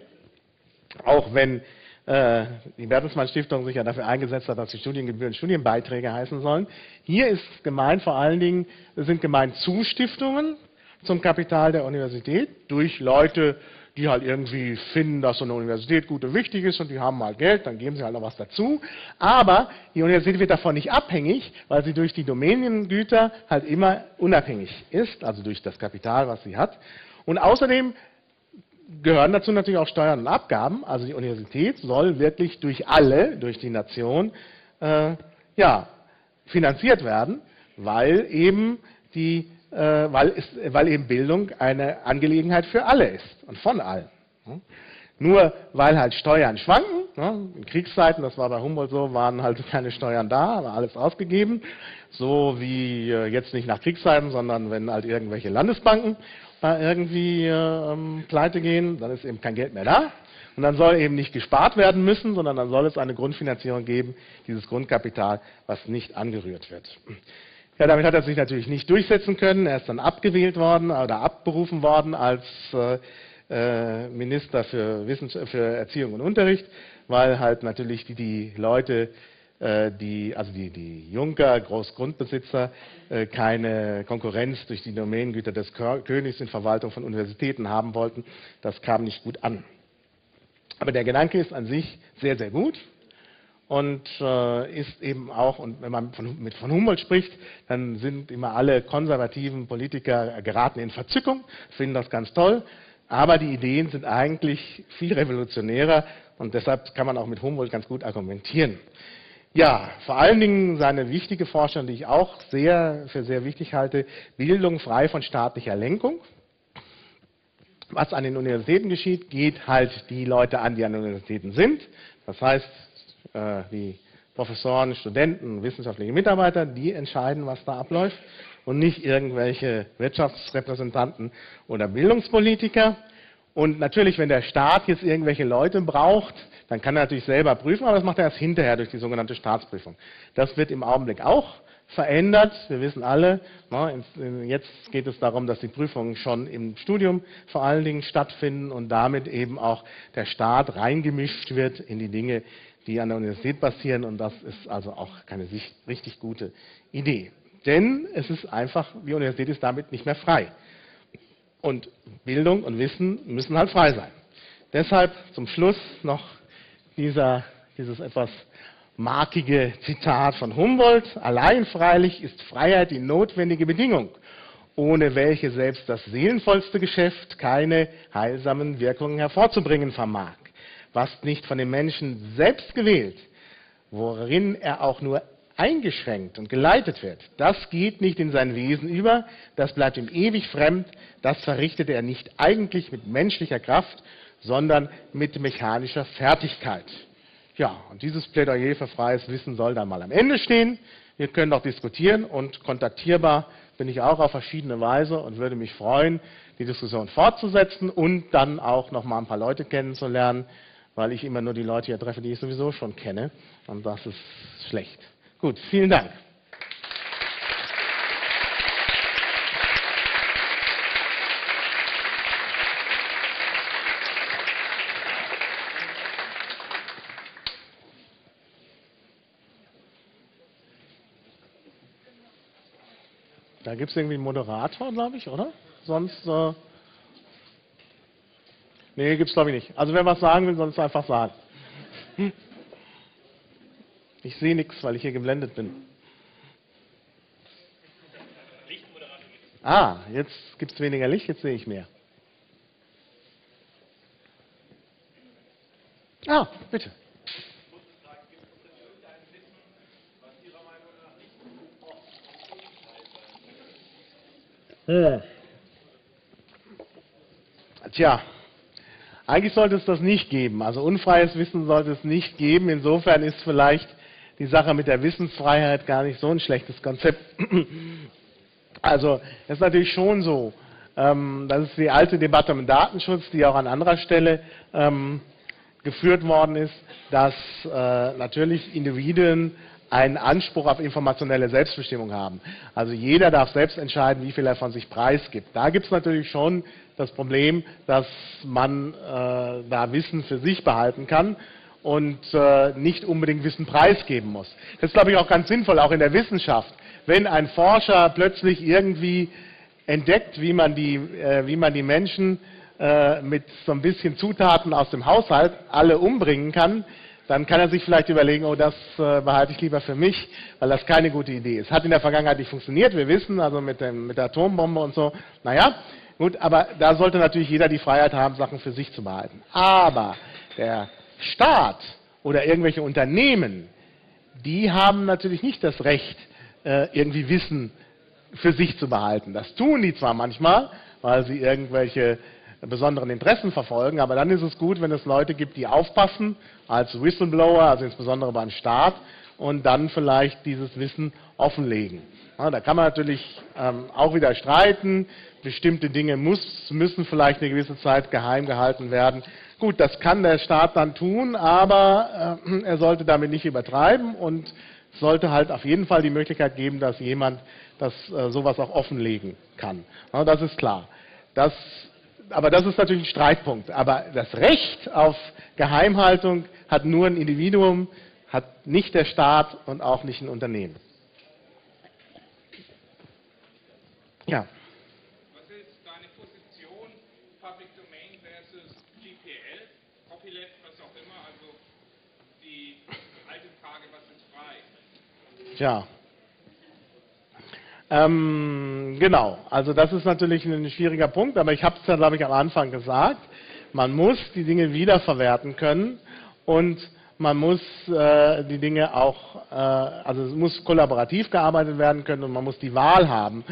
auch wenn äh, die Bertelsmann Stiftung sich ja dafür eingesetzt hat, dass die Studiengebühren Studienbeiträge heißen sollen. Hier ist gemeint vor allen Dingen, sind gemeint Zustiftungen zum Kapital der Universität durch Leute, die halt irgendwie finden, dass so eine Universität gut und wichtig ist und die haben mal Geld, dann geben sie halt noch was dazu. Aber die Universität wird davon nicht abhängig, weil sie durch die Domäniengüter halt immer unabhängig ist, also durch das Kapital, was sie hat. Und außerdem gehören dazu natürlich auch Steuern und Abgaben. Also die Universität soll wirklich durch alle, durch die Nation, äh, ja, finanziert werden, weil eben die weil, ist, weil eben Bildung eine Angelegenheit für alle ist und von allen. Nur weil halt Steuern schwanken, ne? in Kriegszeiten, das war bei Humboldt so, waren halt keine Steuern da, war alles ausgegeben, so wie äh, jetzt nicht nach Kriegszeiten, sondern wenn halt irgendwelche Landesbanken da irgendwie ähm, pleite gehen, dann ist eben kein Geld mehr da. Und dann soll eben nicht gespart werden müssen, sondern dann soll es eine Grundfinanzierung geben, dieses Grundkapital, was nicht angerührt wird. Ja, damit hat er sich natürlich nicht durchsetzen können. Er ist dann abgewählt worden oder abberufen worden als äh, äh Minister für, für Erziehung und Unterricht, weil halt natürlich die, die Leute, äh, die, also die, die Junker, Großgrundbesitzer, äh, keine Konkurrenz durch die Domänengüter des Königs in Verwaltung von Universitäten haben wollten. Das kam nicht gut an. Aber der Gedanke ist an sich sehr, sehr gut und äh, ist eben auch, und wenn man von, mit von Humboldt spricht, dann sind immer alle konservativen Politiker geraten in Verzückung, finden das ganz toll, aber die Ideen sind eigentlich viel revolutionärer und deshalb kann man auch mit Humboldt ganz gut argumentieren. Ja, vor allen Dingen seine wichtige Forschung, die ich auch sehr, für sehr wichtig halte, Bildung frei von staatlicher Lenkung. Was an den Universitäten geschieht, geht halt die Leute an, die an den Universitäten sind. Das heißt, äh, die Professoren, Studenten, wissenschaftliche Mitarbeiter, die entscheiden, was da abläuft und nicht irgendwelche Wirtschaftsrepräsentanten oder Bildungspolitiker. Und natürlich, wenn der Staat jetzt irgendwelche Leute braucht, dann kann er natürlich selber prüfen, aber das macht er erst hinterher durch die sogenannte Staatsprüfung. Das wird im Augenblick auch verändert. Wir wissen alle, ne, jetzt geht es darum, dass die Prüfungen schon im Studium vor allen Dingen stattfinden und damit eben auch der Staat reingemischt wird in die Dinge, die an der Universität passieren und das ist also auch keine richtig gute Idee. Denn es ist einfach, die Universität ist damit nicht mehr frei. Und Bildung und Wissen müssen halt frei sein. Deshalb zum Schluss noch dieser, dieses etwas markige Zitat von Humboldt. Allein freilich ist Freiheit die notwendige Bedingung, ohne welche selbst das seelenvollste Geschäft keine heilsamen Wirkungen hervorzubringen vermag was nicht von dem Menschen selbst gewählt, worin er auch nur eingeschränkt und geleitet wird, das geht nicht in sein Wesen über, das bleibt ihm ewig fremd, das verrichtet er nicht eigentlich mit menschlicher Kraft, sondern mit mechanischer Fertigkeit. Ja, und dieses Plädoyer für freies Wissen soll dann mal am Ende stehen. Wir können auch diskutieren und kontaktierbar bin ich auch auf verschiedene Weise und würde mich freuen, die Diskussion fortzusetzen und dann auch noch mal ein paar Leute kennenzulernen, weil ich immer nur die Leute hier treffe, die ich sowieso schon kenne. Und das ist schlecht. Gut, vielen Dank. Da gibt es irgendwie einen Moderator, glaube ich, oder? Sonst. Äh nee, gibt es glaube ich nicht. Also wer was sagen will, soll es einfach sagen. Ich sehe nichts, weil ich hier geblendet bin. Ah, jetzt gibt es weniger Licht, jetzt sehe ich mehr. Ah, bitte. Hm. Tja, eigentlich sollte es das nicht geben. Also unfreies Wissen sollte es nicht geben. Insofern ist vielleicht die Sache mit der Wissensfreiheit gar nicht so ein schlechtes Konzept. Also es ist natürlich schon so, ähm, das ist die alte Debatte um Datenschutz, die auch an anderer Stelle ähm, geführt worden ist, dass äh, natürlich Individuen einen Anspruch auf informationelle Selbstbestimmung haben. Also jeder darf selbst entscheiden, wie viel er von sich preisgibt. Da gibt es natürlich schon das Problem, dass man äh, da Wissen für sich behalten kann und äh, nicht unbedingt Wissen preisgeben muss. Das ist, glaube ich, auch ganz sinnvoll, auch in der Wissenschaft. Wenn ein Forscher plötzlich irgendwie entdeckt, wie man die, äh, wie man die Menschen äh, mit so ein bisschen Zutaten aus dem Haushalt alle umbringen kann, dann kann er sich vielleicht überlegen, oh, das äh, behalte ich lieber für mich, weil das keine gute Idee ist. Hat in der Vergangenheit nicht funktioniert, wir wissen, also mit, dem, mit der Atombombe und so. Naja, gut, aber da sollte natürlich jeder die Freiheit haben, Sachen für sich zu behalten. Aber der Staat oder irgendwelche Unternehmen, die haben natürlich nicht das Recht, äh, irgendwie Wissen für sich zu behalten. Das tun die zwar manchmal, weil sie irgendwelche besonderen Interessen verfolgen. Aber dann ist es gut, wenn es Leute gibt, die aufpassen, als Whistleblower, also insbesondere beim Staat, und dann vielleicht dieses Wissen offenlegen. Ja, da kann man natürlich ähm, auch wieder streiten. Bestimmte Dinge muss, müssen vielleicht eine gewisse Zeit geheim gehalten werden. Gut, das kann der Staat dann tun, aber äh, er sollte damit nicht übertreiben und sollte halt auf jeden Fall die Möglichkeit geben, dass jemand das äh, sowas auch offenlegen kann. Ja, das ist klar. Das aber das ist natürlich ein Streitpunkt. Aber das Recht auf Geheimhaltung hat nur ein Individuum, hat nicht der Staat und auch nicht ein Unternehmen. Ja. Was ist deine Position Public Domain versus GPL, Copyleft, was auch immer, also die alte Frage, was ist frei? Ja. Ähm, genau, also das ist natürlich ein schwieriger Punkt, aber ich habe es ja, glaube ich, am Anfang gesagt. Man muss die Dinge wiederverwerten können und man muss äh, die Dinge auch, äh, also es muss kollaborativ gearbeitet werden können und man muss die Wahl haben,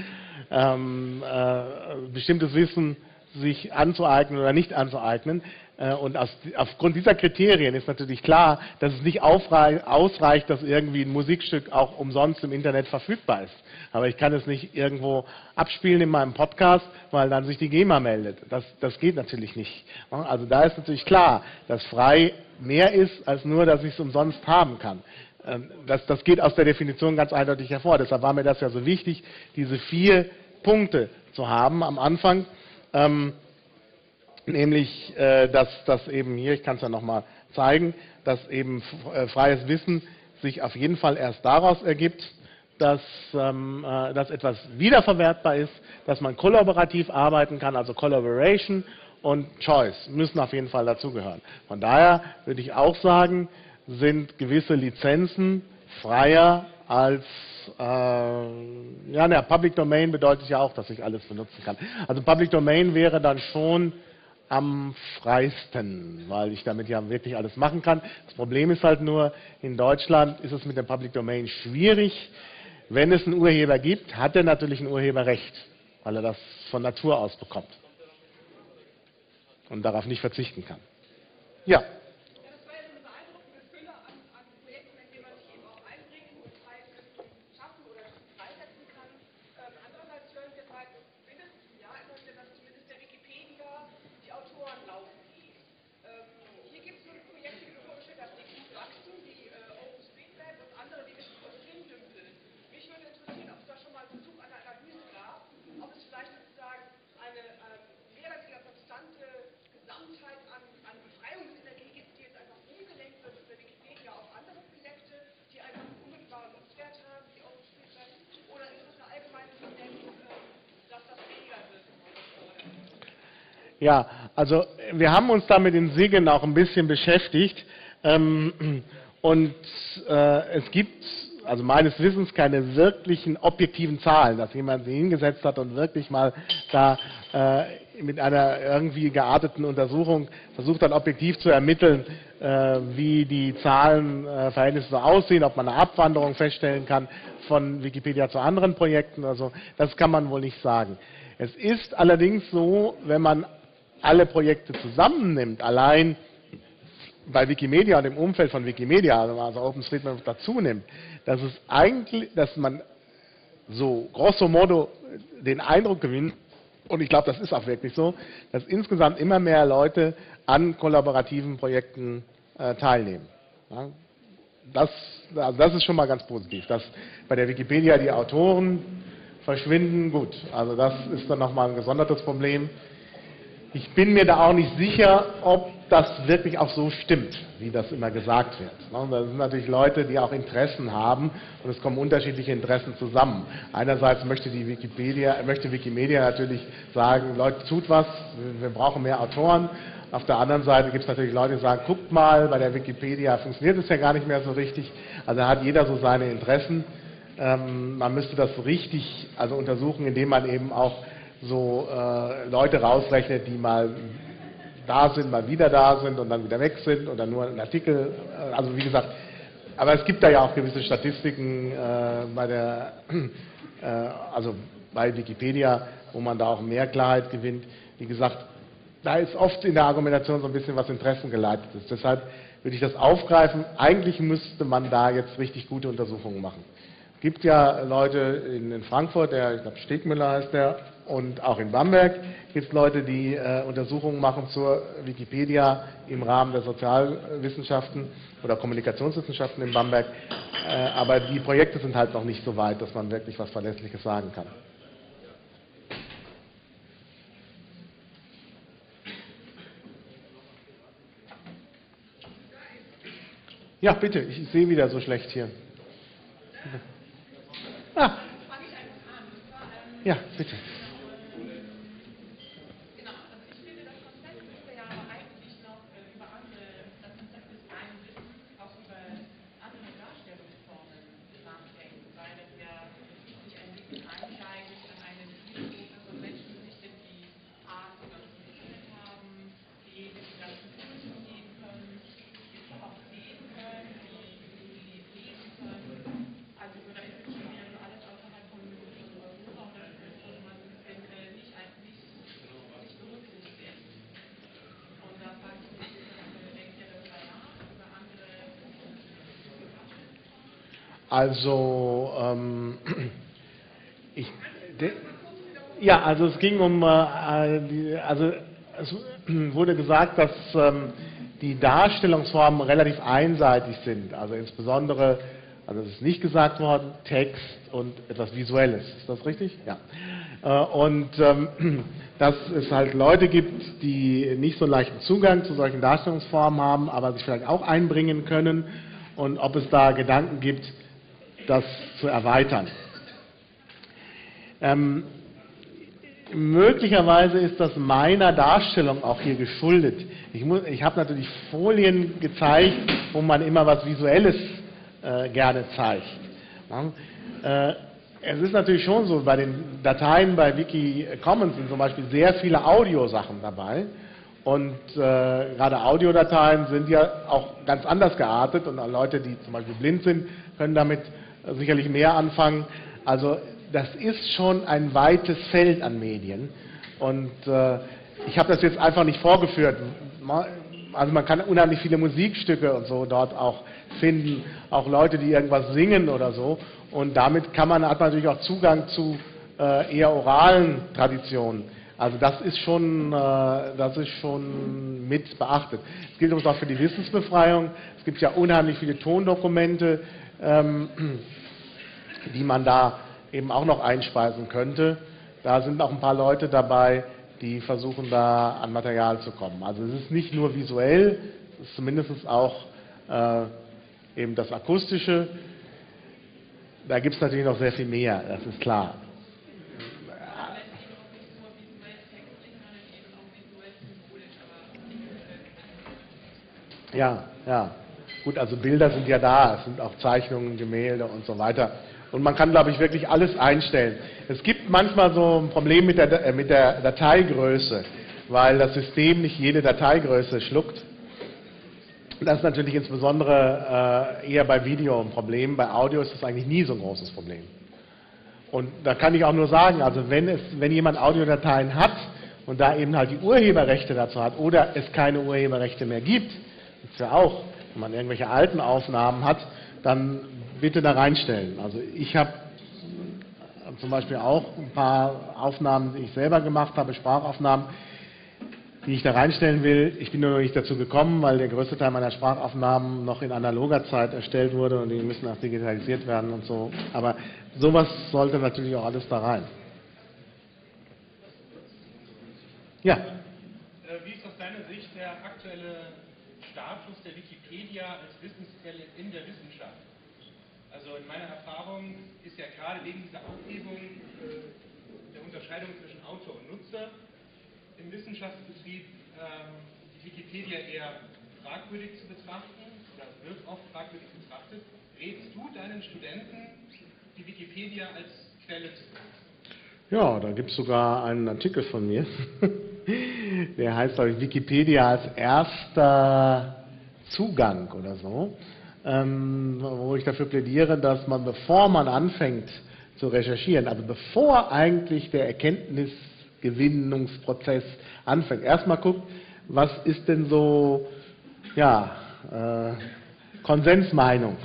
ähm, äh, bestimmtes Wissen sich anzueignen oder nicht anzueignen. Äh, und aus, aufgrund dieser Kriterien ist natürlich klar, dass es nicht ausreicht, dass irgendwie ein Musikstück auch umsonst im Internet verfügbar ist. Aber ich kann es nicht irgendwo abspielen in meinem Podcast, weil dann sich die GEMA meldet. Das, das geht natürlich nicht. Also da ist natürlich klar, dass frei mehr ist, als nur, dass ich es umsonst haben kann. Ähm, das, das geht aus der Definition ganz eindeutig hervor. Deshalb war mir das ja so wichtig, diese vier Punkte zu haben am Anfang. Ähm, nämlich, äh, dass das eben hier, ich kann es ja nochmal zeigen, dass eben äh, freies Wissen sich auf jeden Fall erst daraus ergibt, dass, ähm, äh, dass etwas wiederverwertbar ist, dass man kollaborativ arbeiten kann, also Collaboration und Choice müssen auf jeden Fall dazugehören. Von daher würde ich auch sagen, sind gewisse Lizenzen freier als äh, ja, ne, Public Domain bedeutet ja auch, dass ich alles benutzen kann. Also Public Domain wäre dann schon am freisten, weil ich damit ja wirklich alles machen kann. Das Problem ist halt nur, in Deutschland ist es mit dem Public Domain schwierig, wenn es einen Urheber gibt, hat er natürlich ein Urheberrecht, weil er das von Natur aus bekommt und darauf nicht verzichten kann. Ja. Ja, also wir haben uns da mit den SIGen auch ein bisschen beschäftigt ähm, und äh, es gibt also meines Wissens keine wirklichen objektiven Zahlen, dass jemand sie hingesetzt hat und wirklich mal da äh, mit einer irgendwie gearteten Untersuchung versucht hat, objektiv zu ermitteln, äh, wie die Zahlenverhältnisse aussehen, ob man eine Abwanderung feststellen kann von Wikipedia zu anderen Projekten. Also das kann man wohl nicht sagen. Es ist allerdings so, wenn man alle Projekte zusammennimmt, allein bei Wikimedia und im Umfeld von Wikimedia, also, OpenStreetMap dazu nimmt, dass es eigentlich, dass man so grosso modo den Eindruck gewinnt, und ich glaube, das ist auch wirklich so, dass insgesamt immer mehr Leute an kollaborativen Projekten äh, teilnehmen. Ja, das, also das ist schon mal ganz positiv, dass bei der Wikipedia die Autoren verschwinden, gut, also das ist dann nochmal ein gesondertes Problem. Ich bin mir da auch nicht sicher, ob das wirklich auch so stimmt, wie das immer gesagt wird. Ne, da sind natürlich Leute, die auch Interessen haben und es kommen unterschiedliche Interessen zusammen. Einerseits möchte die Wikipedia, möchte Wikimedia natürlich sagen, Leute, tut was, wir brauchen mehr Autoren. Auf der anderen Seite gibt es natürlich Leute, die sagen, guckt mal, bei der Wikipedia funktioniert es ja gar nicht mehr so richtig. Also hat jeder so seine Interessen. Ähm, man müsste das richtig also untersuchen, indem man eben auch so äh, Leute rausrechnet, die mal da sind, mal wieder da sind und dann wieder weg sind oder nur ein Artikel. Äh, also wie gesagt, aber es gibt da ja auch gewisse Statistiken äh, bei der, äh, also bei Wikipedia, wo man da auch mehr Klarheit gewinnt. Wie gesagt, da ist oft in der Argumentation so ein bisschen was interessengeleitet ist. Deshalb würde ich das aufgreifen. Eigentlich müsste man da jetzt richtig gute Untersuchungen machen. Gibt ja Leute in, in Frankfurt, der, ich glaube Stegmüller heißt der, und auch in Bamberg gibt es Leute, die äh, Untersuchungen machen zur Wikipedia im Rahmen der Sozialwissenschaften oder Kommunikationswissenschaften in Bamberg. Äh, aber die Projekte sind halt noch nicht so weit, dass man wirklich was Verlässliches sagen kann. Ja, bitte, ich sehe wieder so schlecht hier. Ah. Ja, bitte. Also, ähm, ich, de, ja, also es ging um, äh, also es wurde gesagt, dass ähm, die Darstellungsformen relativ einseitig sind. Also insbesondere, also es ist nicht gesagt worden, Text und etwas Visuelles. Ist das richtig? Ja. Äh, und ähm, dass es halt Leute gibt, die nicht so einen leichten Zugang zu solchen Darstellungsformen haben, aber sich vielleicht auch einbringen können. Und ob es da Gedanken gibt, das zu erweitern. Ähm, möglicherweise ist das meiner Darstellung auch hier geschuldet. Ich, ich habe natürlich Folien gezeigt, wo man immer was Visuelles äh, gerne zeigt. Ja, äh, es ist natürlich schon so, bei den Dateien bei Wiki Commons sind zum Beispiel sehr viele Audiosachen dabei. Und äh, gerade Audiodateien sind ja auch ganz anders geartet und Leute, die zum Beispiel blind sind, können damit sicherlich mehr anfangen. Also das ist schon ein weites Feld an Medien. Und äh, ich habe das jetzt einfach nicht vorgeführt. Also man kann unheimlich viele Musikstücke und so dort auch finden, auch Leute, die irgendwas singen oder so. Und damit kann man, hat man natürlich auch Zugang zu äh, eher oralen Traditionen. Also das ist schon, äh, das ist schon mit beachtet. Es gilt übrigens auch für die Wissensbefreiung. Es gibt ja unheimlich viele Tondokumente, ähm, die man da eben auch noch einspeisen könnte. Da sind auch ein paar Leute dabei, die versuchen da an Material zu kommen. Also es ist nicht nur visuell, es ist zumindest auch äh, eben das Akustische. Da gibt es natürlich noch sehr viel mehr, das ist klar. Ja, ja. Gut, also Bilder sind ja da, es sind auch Zeichnungen, Gemälde und so weiter. Und man kann, glaube ich, wirklich alles einstellen. Es gibt manchmal so ein Problem mit der, äh, mit der Dateigröße, weil das System nicht jede Dateigröße schluckt. Das ist natürlich insbesondere äh, eher bei Video ein Problem. Bei Audio ist das eigentlich nie so ein großes Problem. Und da kann ich auch nur sagen, also wenn, es, wenn jemand Audiodateien hat und da eben halt die Urheberrechte dazu hat oder es keine Urheberrechte mehr gibt, ist ja auch, wenn man irgendwelche alten Aufnahmen hat, dann bitte da reinstellen. Also ich habe zum Beispiel auch ein paar Aufnahmen, die ich selber gemacht habe, Sprachaufnahmen, die ich da reinstellen will. Ich bin nur noch nicht dazu gekommen, weil der größte Teil meiner Sprachaufnahmen noch in analoger Zeit erstellt wurde und die müssen auch digitalisiert werden und so. Aber sowas sollte natürlich auch alles da rein. Ja. Äh, wie ist aus deiner Sicht der aktuelle Status der Wikipedia als Wissensquelle in der Wissenschaft? Also in meiner Erfahrung ist ja gerade wegen dieser Aufhebung äh, der Unterscheidung zwischen Autor und Nutzer im Wissenschaftsbetrieb die Wikipedia eher fragwürdig zu betrachten oder wird oft fragwürdig betrachtet. Rätst du deinen Studenten, die Wikipedia als Quelle zu? Ja, da gibt es sogar einen Artikel von mir, der heißt, glaube ich, Wikipedia als erster Zugang oder so, ähm, wo ich dafür plädiere, dass man, bevor man anfängt zu recherchieren, also bevor eigentlich der Erkenntnis Gewinnungsprozess anfängt. Erstmal guckt, was ist denn so, ja, äh, Konsensmeinung.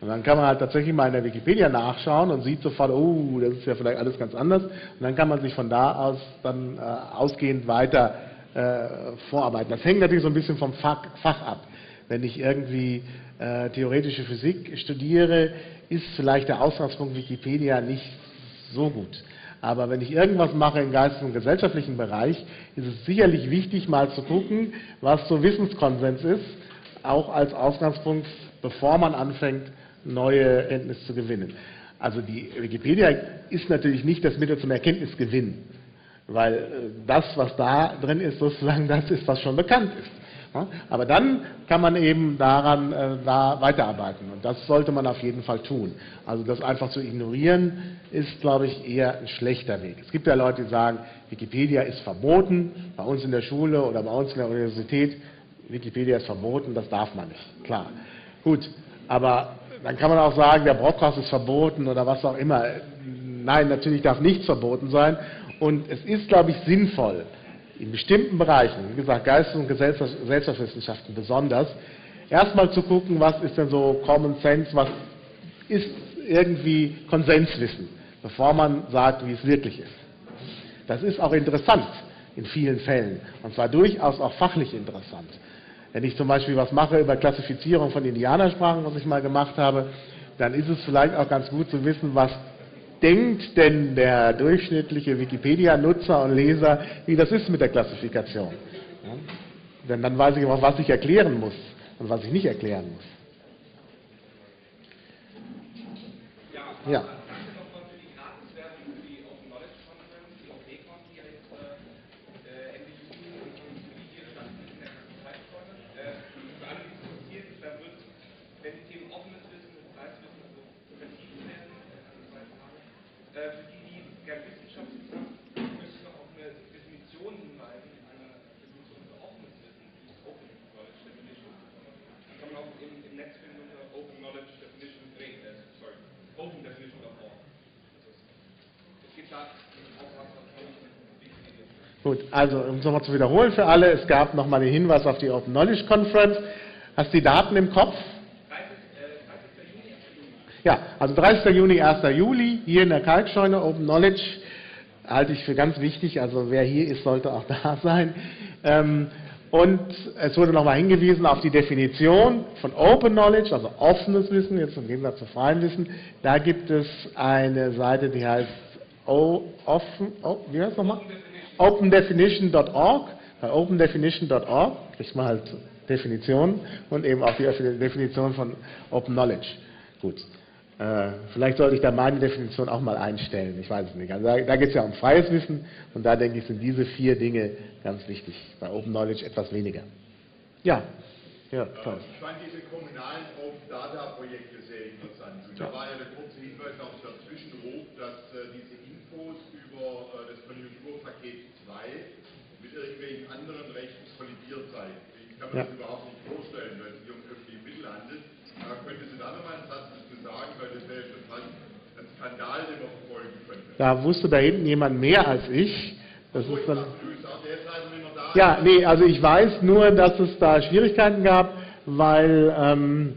Und dann kann man halt tatsächlich mal in der Wikipedia nachschauen und sieht sofort, oh, das ist ja vielleicht alles ganz anders. Und dann kann man sich von da aus dann äh, ausgehend weiter äh, vorarbeiten. Das hängt natürlich so ein bisschen vom Fach, Fach ab. Wenn ich irgendwie äh, theoretische Physik studiere, ist vielleicht der Ausgangspunkt Wikipedia nicht so gut. Aber wenn ich irgendwas mache im geistigen und gesellschaftlichen Bereich, ist es sicherlich wichtig, mal zu gucken, was so Wissenskonsens ist, auch als Ausgangspunkt, bevor man anfängt, neue Erkenntnisse zu gewinnen. Also die Wikipedia ist natürlich nicht das Mittel zum Erkenntnisgewinn, weil äh, das, was da drin ist, sozusagen das ist, was schon bekannt ist. Aber dann kann man eben daran äh, da weiterarbeiten und das sollte man auf jeden Fall tun. Also das einfach zu ignorieren ist, glaube ich, eher ein schlechter Weg. Es gibt ja Leute, die sagen, Wikipedia ist verboten, bei uns in der Schule oder bei uns in der Universität, Wikipedia ist verboten, das darf man nicht. Klar. Gut, aber dann kann man auch sagen, der Broadcast ist verboten oder was auch immer. Nein, natürlich darf nichts verboten sein und es ist, glaube ich, sinnvoll, in bestimmten Bereichen, wie gesagt, Geistes- und Gesellschaftswissenschaften besonders, erstmal zu gucken, was ist denn so Common Sense, was ist irgendwie Konsenswissen, bevor man sagt, wie es wirklich ist. Das ist auch interessant in vielen Fällen und zwar durchaus auch fachlich interessant. Wenn ich zum Beispiel was mache über Klassifizierung von Indianersprachen, was ich mal gemacht habe, dann ist es vielleicht auch ganz gut zu wissen, was denkt denn der durchschnittliche Wikipedia-Nutzer und Leser, wie das ist mit der Klassifikation? Ja? Denn dann weiß ich auch, was ich erklären muss und was ich nicht erklären muss. Ja. Gut, also um es nochmal zu wiederholen für alle, es gab nochmal den Hinweis auf die Open Knowledge Conference. Hast du die Daten im Kopf? Ja, also 30. Juni, 1. Juli, hier in der Kalkscheune, Open Knowledge, halte ich für ganz wichtig, also wer hier ist, sollte auch da sein. Ähm, und es wurde nochmal hingewiesen auf die Definition von Open Knowledge, also offenes Wissen, jetzt im Gegensatz zu freiem Wissen. Da gibt es eine Seite, die heißt o, offen, oh, wie heißt nochmal? opendefinition.org. Bei opendefinition.org kriegt man halt Definitionen und eben auch die Definition von Open Knowledge. Gut. Äh, vielleicht sollte ich da meine Definition auch mal einstellen. Ich weiß es nicht. Also da geht es ja um freies Wissen und da denke ich, sind diese vier Dinge ganz wichtig. Bei Open Knowledge etwas weniger. Ja. Ja, toll. Ich fand diese kommunalen Open-Data-Projekte sehr interessant. Und da war ja der kurze Hinweis auf der Zwischenruf, dass äh, diese Infos über äh, das Konjunkturpaket 2 mit irgendwelchen anderen Rechten kollidiert seien. Ich kann mir Ja. das überhaupt nicht vorstellen, weil es sich um öffentliche Mittel handelt. Äh, könnte Sie da nochmal einen Satz dazu sagen, weil das wäre schon fast ein Skandal, den man verfolgen könnte. Da wusste da hinten jemand mehr als ich. Das So, ist ich dann, dachte, ja, nee, also ich weiß nur, dass es da Schwierigkeiten gab, weil ähm,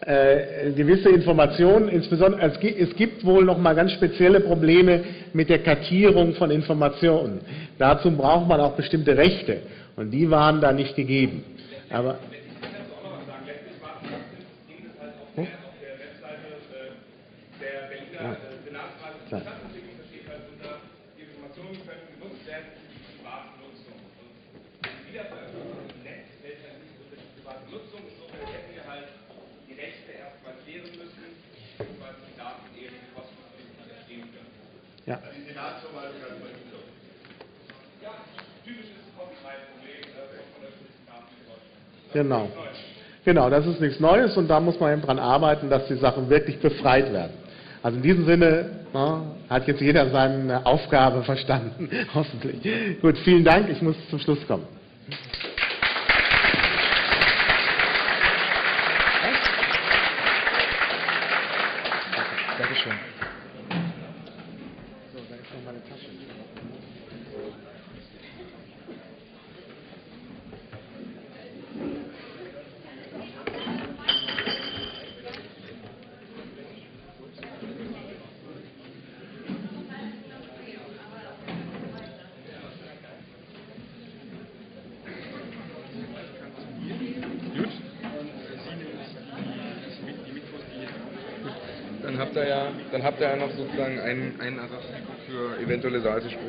äh, gewisse Informationen, insbesondere es, gi- es gibt wohl noch mal ganz spezielle Probleme mit der Kartierung von Informationen. Dazu braucht man auch bestimmte Rechte und die waren da nicht gegeben. Aber Ich kann dazu auch noch was sagen. Letztlich war ging es halt auf der, auf der Webseite äh, der Berliner äh, Senatsrat für Klar. Stadtentwicklung, da steht halt unter, die Informationen können genutzt werden für die private Nutzung. Und die Wiederveröffentlichung im Netz fällt halt nicht unter die private Nutzung. Insofern hätten wir halt die Rechte erstmal klären müssen, beziehungsweise die Daten eben kostenpflichtig entstehen können. ja, Die Senatsverwaltung hat mal gesagt. Ja, typisches Copyright-Problem äh, von der Daten in Deutschland. Genau. Genau, das ist nichts Neues und da muss man eben dran arbeiten, dass die Sachen wirklich befreit werden. Also in diesem Sinne na, hat jetzt jeder seine Aufgabe verstanden, hoffentlich. Gut, vielen Dank, ich muss zum Schluss kommen. Dankeschön. So, da ist noch meine Tasche. Habt